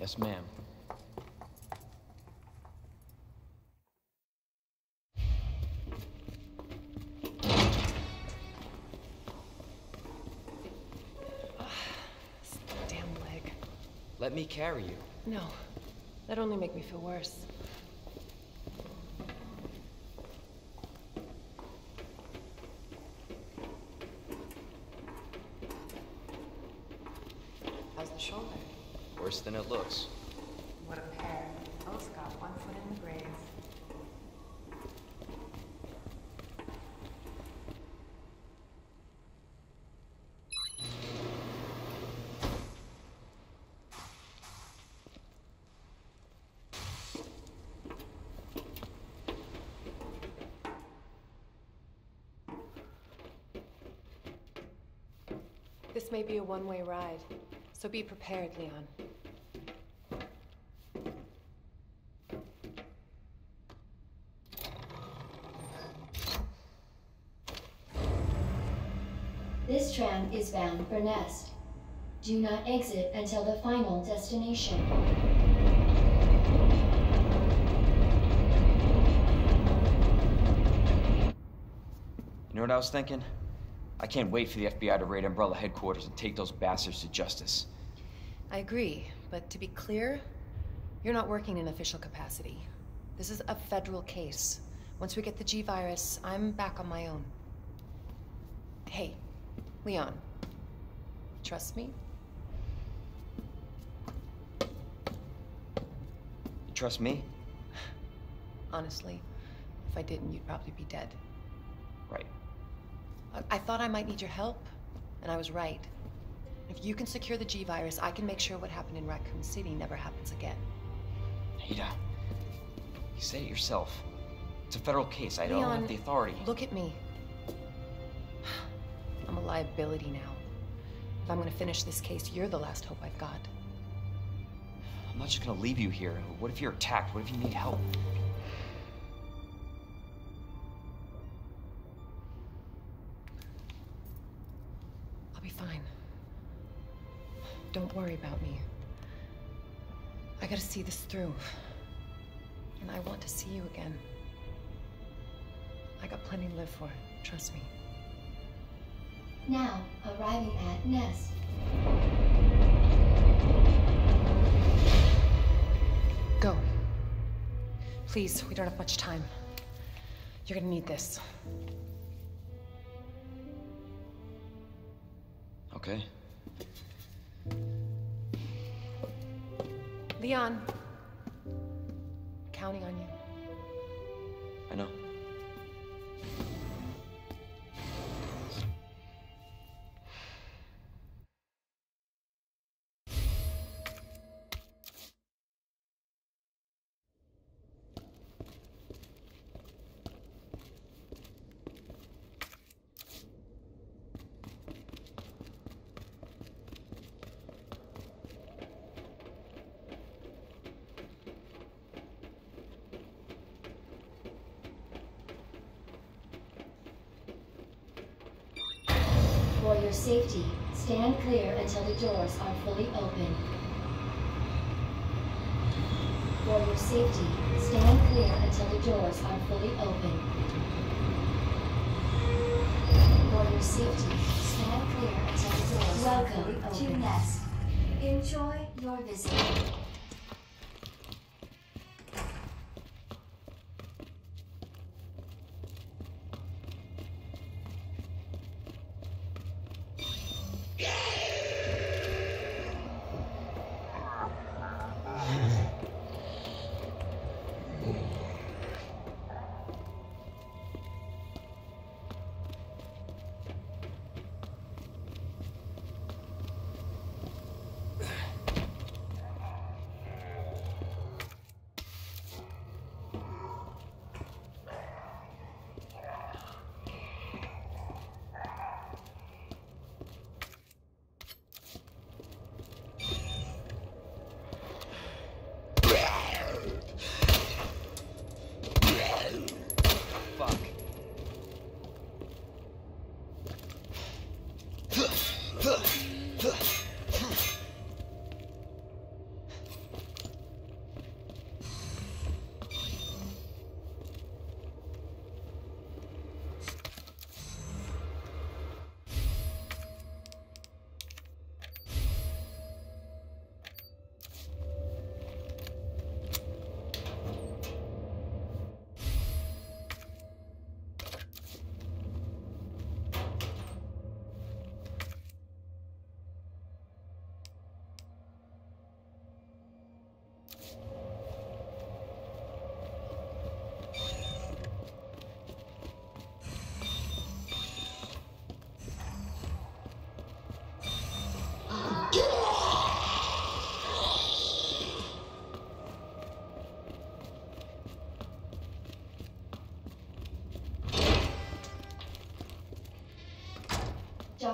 Yes, ma'am. Damn leg. Let me carry you. No. That'd only make me feel worse. How's the shoulder? Worse than it looks. What a pair. Both got one foot in the grave. This may be a one-way ride, so be prepared, Leon. This tram bound for Nest. Do not exit until the final destination. You know what I was thinking? I can't wait for the FBI to raid Umbrella headquarters and take those bastards to justice. I agree, but to be clear, you're not working in official capacity. This is a federal case. Once we get the G-Virus, I'm back on my own. Hey, Leon. Trust me? You trust me? Honestly, if I didn't, you'd probably be dead. Right. I, I thought I might need your help, and I was right. If you can secure the G-Virus, I can make sure what happened in Raccoon City never happens again. Ada, you said it yourself. It's a federal case. I don't have the authority. Look at me. I'm a liability now. If I'm gonna finish this case, you're the last hope I've got. I'm not just gonna leave you here. What if you're attacked? What if you need help? I'll be fine. Don't worry about me. I gotta see this through. And I want to see you again. I got plenty to live for, trust me. Now, arriving at Nest. Go. Please, we don't have much time. You're gonna need this. Okay. Leon. Counting on you. I know. For your safety, stand clear until the doors are fully open. For your safety, stand clear until the doors are fully open. For your safety, stand clear until the doors are fully open. Welcome to Nest. Enjoy your visit.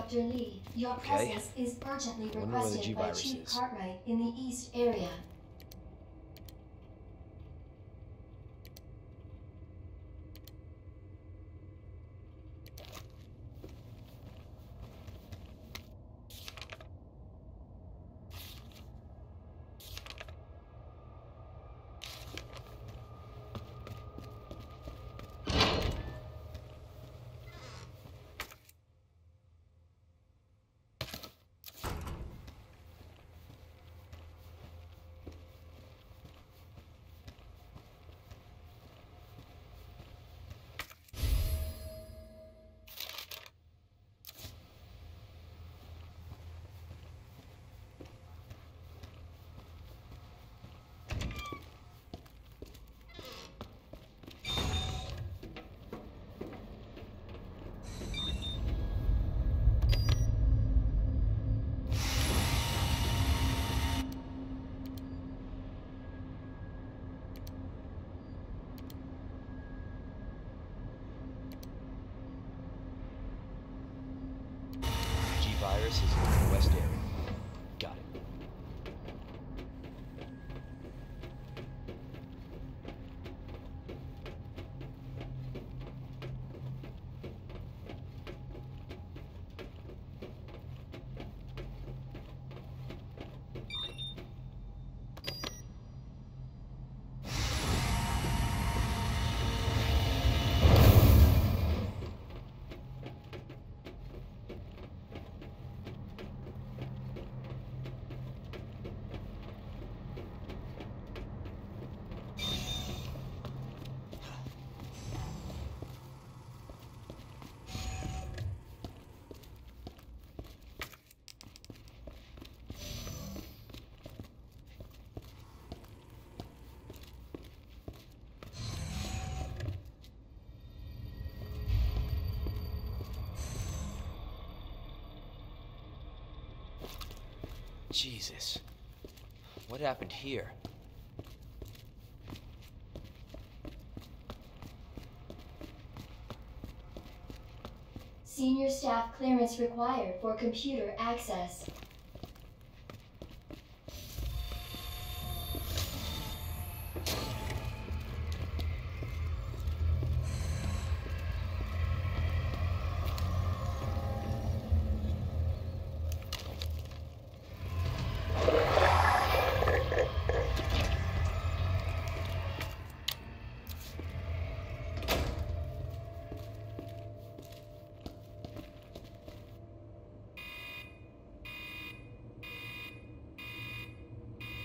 Dr. Lee, your Okay. presence is urgently Wonder where the requested by Chief. Cartwright in the East area. Is in the west area. Jesus. What happened here? Senior staff clearance required for computer access.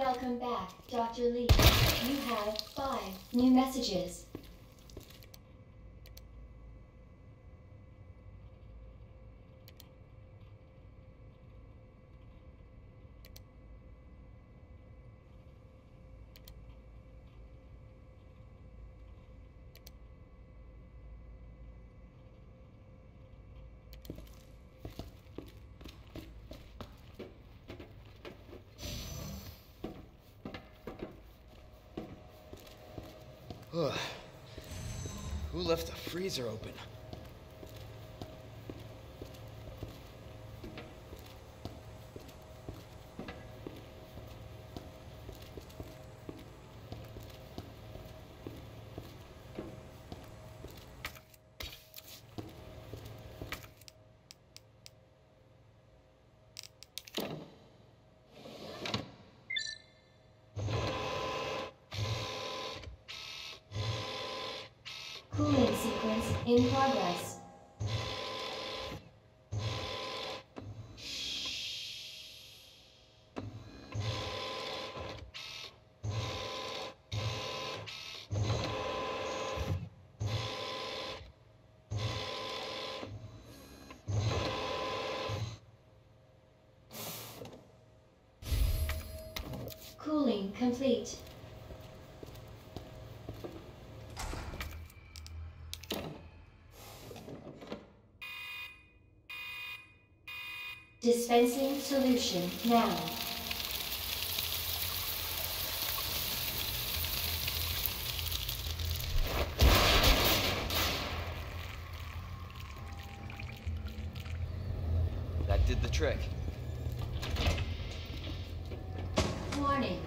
Welcome back, Dr. Lee. You have five new messages. Freezer open? Sequence in progress. Cooling complete. Dispensing solution now. That did the trick. Warning.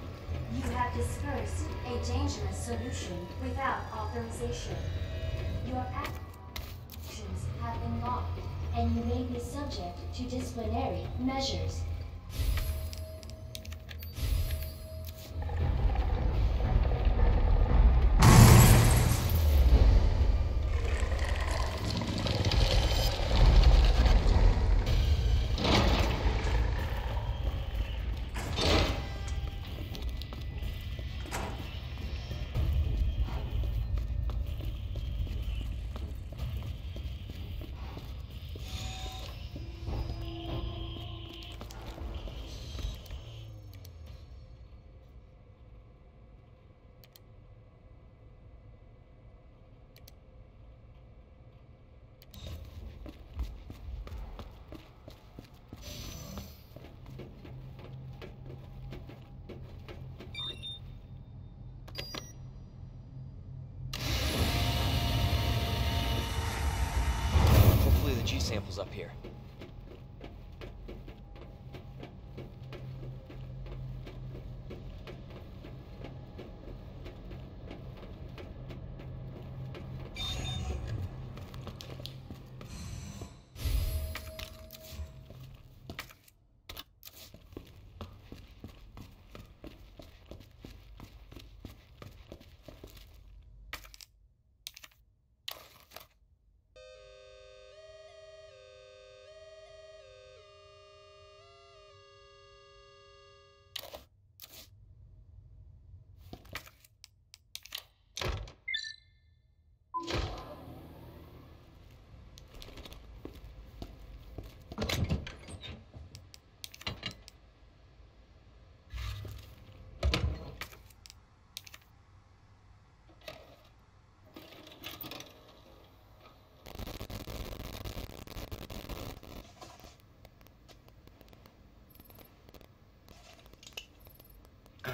You have dispersed a dangerous solution without authorization. Your actions disciplinary measures. Up here.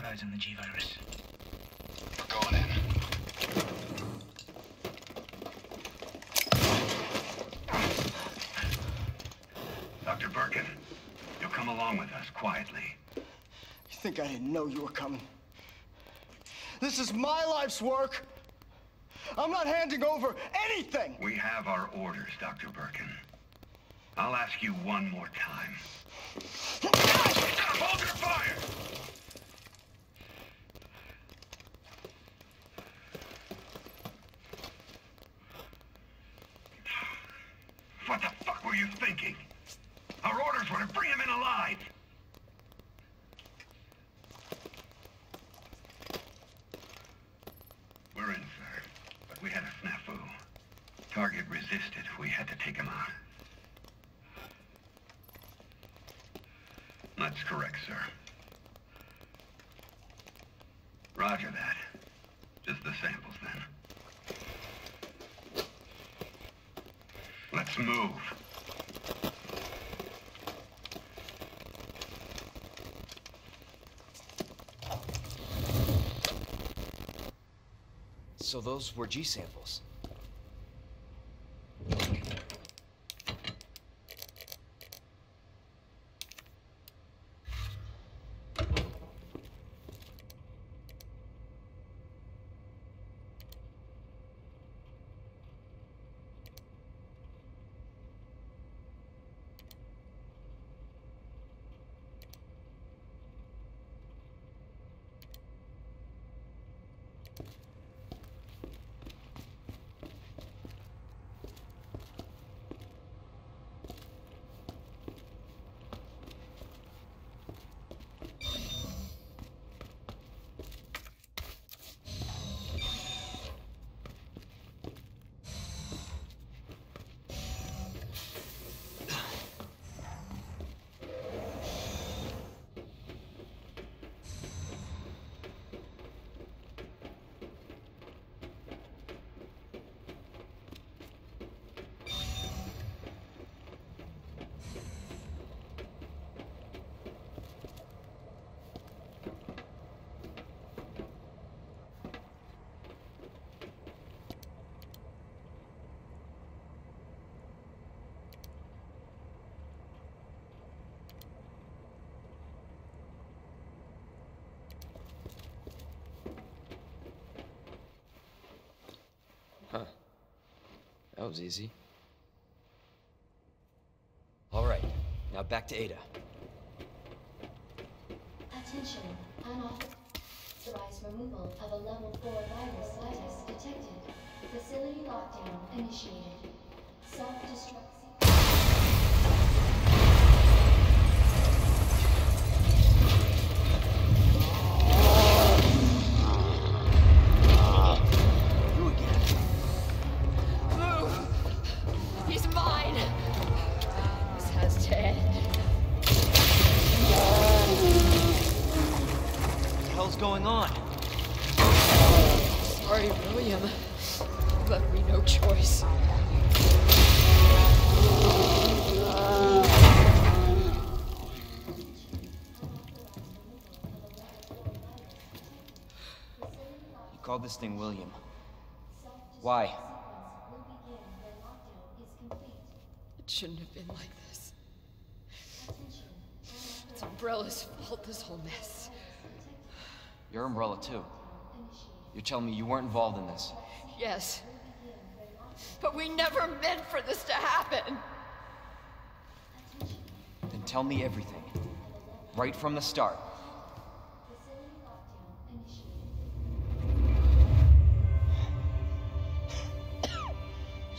Got eyes on the G-Virus. We're going in. Dr. Birkin, you'll come along with us quietly. You think I didn't know you were coming? This is my life's work. I'm not handing over anything. We have our orders, Dr. Birkin. I'll ask you one more time. Hold your fire! What the fuck were you thinking? Our orders were to bring him in alive! We're in, sir. But we had a snafu. Target resisted. We had to take him out. That's correct, sir. Roger that. Just the samples, then. Let's move. So those were G samples. That was easy. All right, now back to Ada. Attention, unauthorized removal of a level 4 virus detected. Facility lockdown initiated. Self-destruct. You called this thing William. Why? It shouldn't have been like this. It's Umbrella's fault, this whole mess. Your umbrella, too. You're telling me you weren't involved in this? Yes. But we never meant for this to happen. Then tell me everything. Right from the start.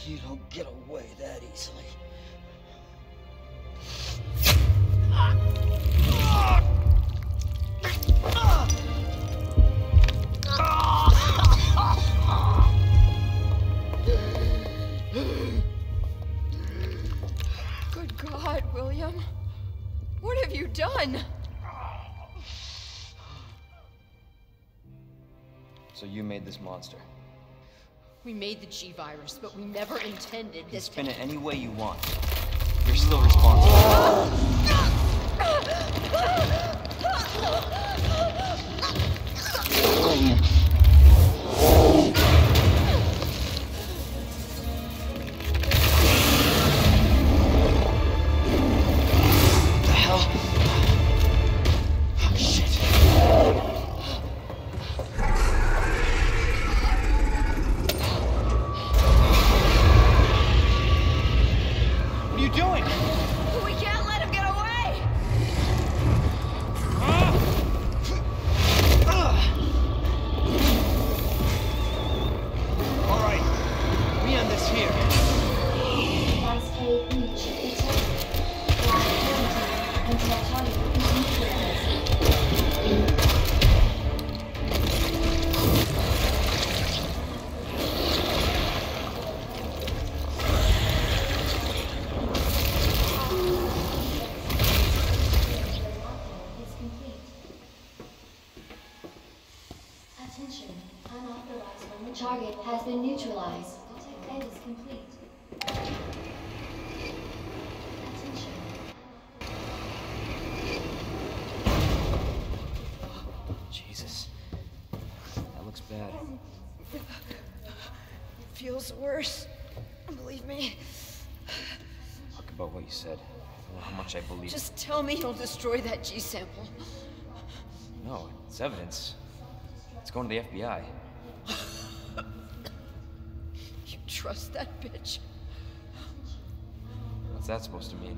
You don't get away that easily. Good God, William. What have you done? So you made this monster. We made the G virus, but we never intended You can this spin it any way you want. You're still responsible. me you'll destroy that G sample. No, it's evidence. It's going to the FBI. You trust that bitch? What's that supposed to mean?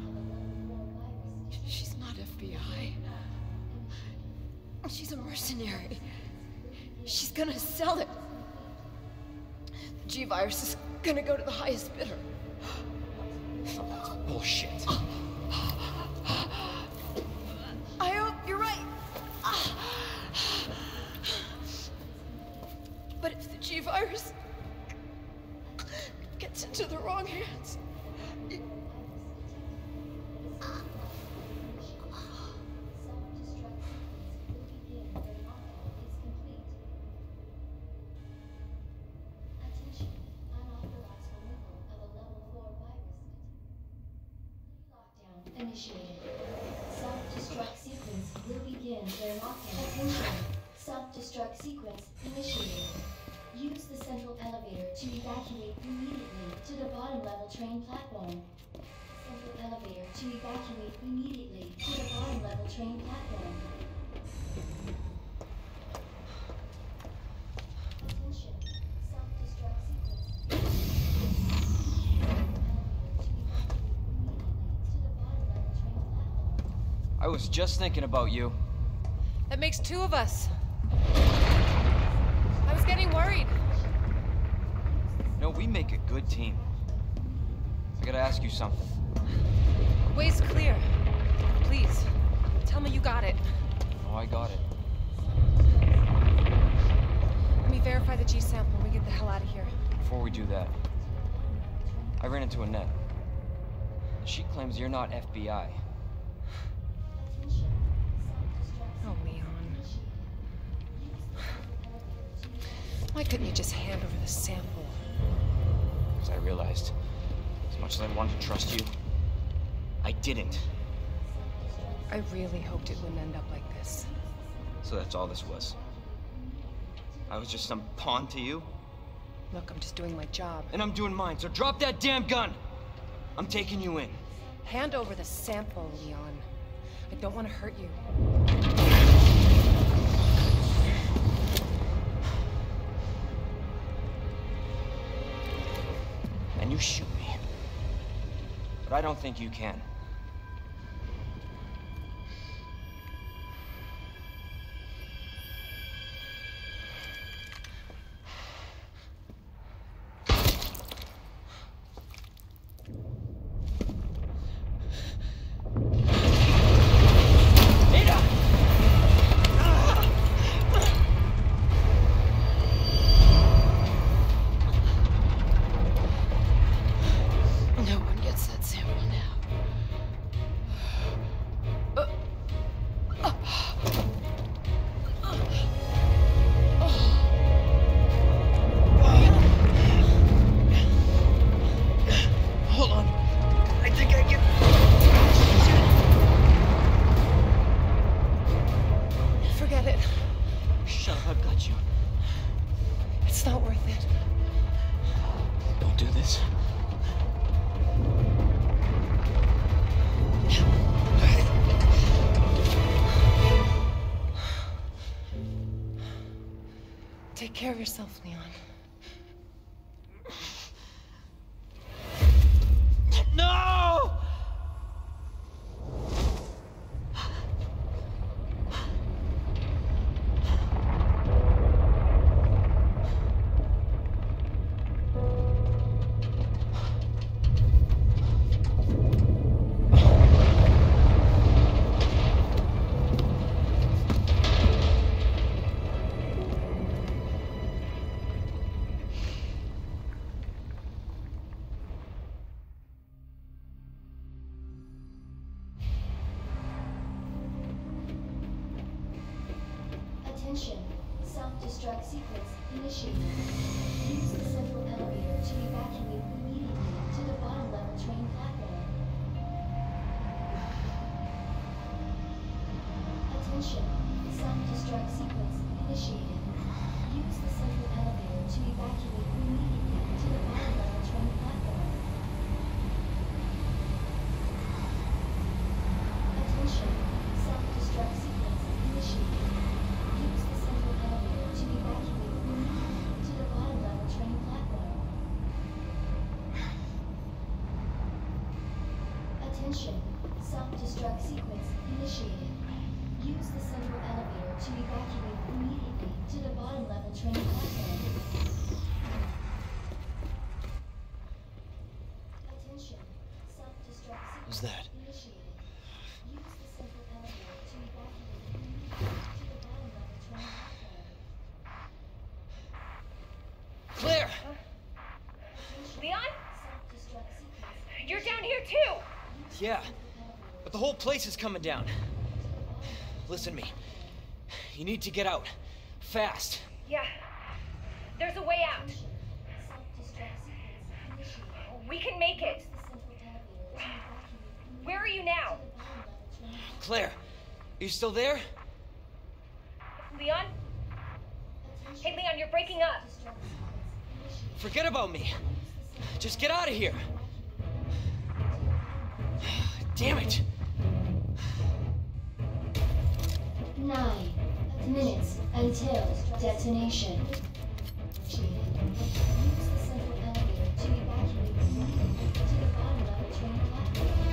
She's not FBI. She's a mercenary. She's gonna sell it. The G virus is gonna go to the highest bidder. Bullshit. Train platform. I was just thinking about you. That makes two of us. I was getting worried. No, we make a good team. I gotta ask you something. Way's clear. Please, tell me you got it. Oh, I got it. Let me verify the G sample and we get the hell out of here. Before we do that, I ran into Annette. She claims you're not FBI. Oh, Leon. Why couldn't you just hand over the sample? Because I realized, as much as I wanted to trust you, I didn't. I really hoped it wouldn't end up like this. So that's all this was. I was just some pawn to you, Look, I'm just doing my job. and I'm doing mine, so drop that damn gun! I'm taking you in. Hand over the sample, Leon. I don't want to hurt you. And you shoot me. But I don't think you can. Yeah, but the whole place is coming down. Listen to me. You need to get out. Fast. Yeah. There's a way out. We can make it. Where are you now? Claire, are you still there? Leon? Hey, Leon, you're breaking up. Forget about me. Just get out of here. Damn it. Nine minutes until detonation. Use the central elevator to evacuate to the bottom level train Ugh,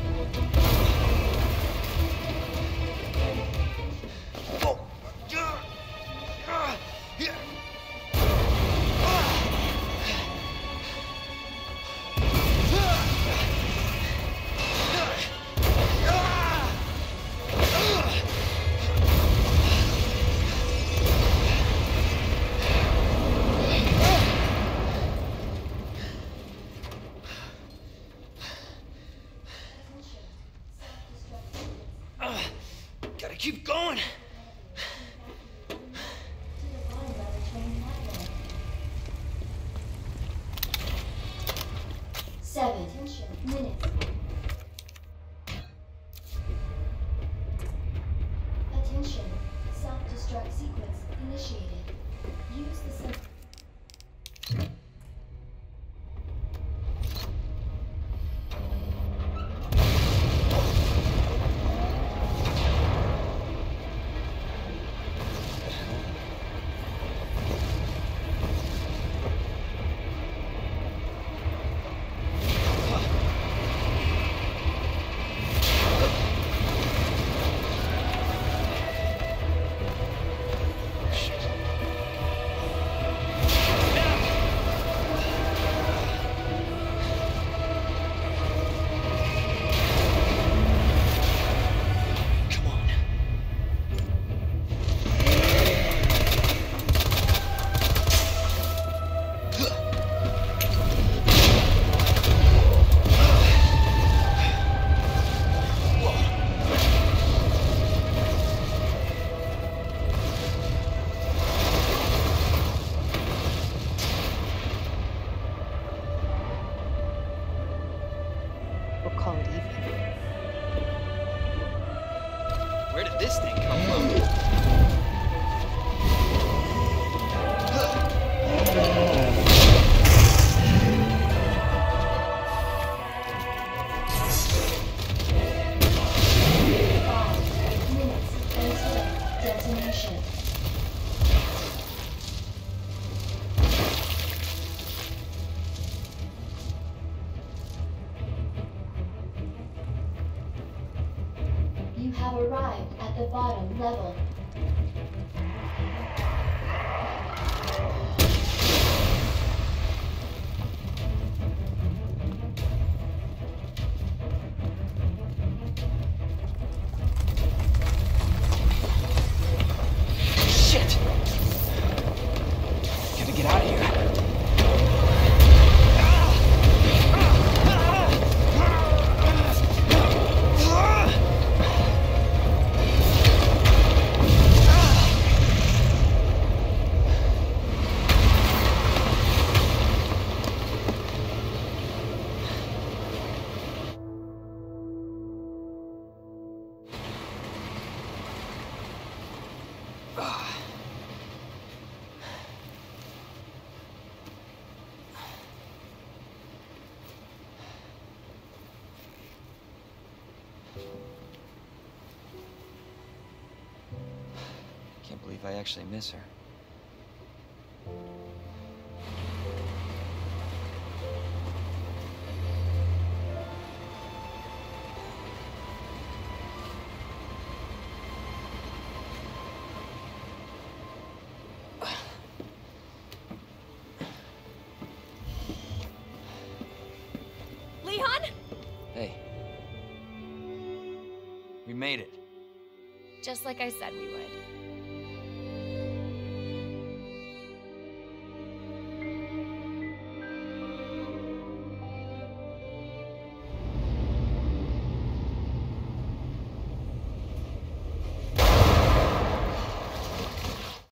believe I actually miss her. Leon. Hey. We made it. Just like I said we would.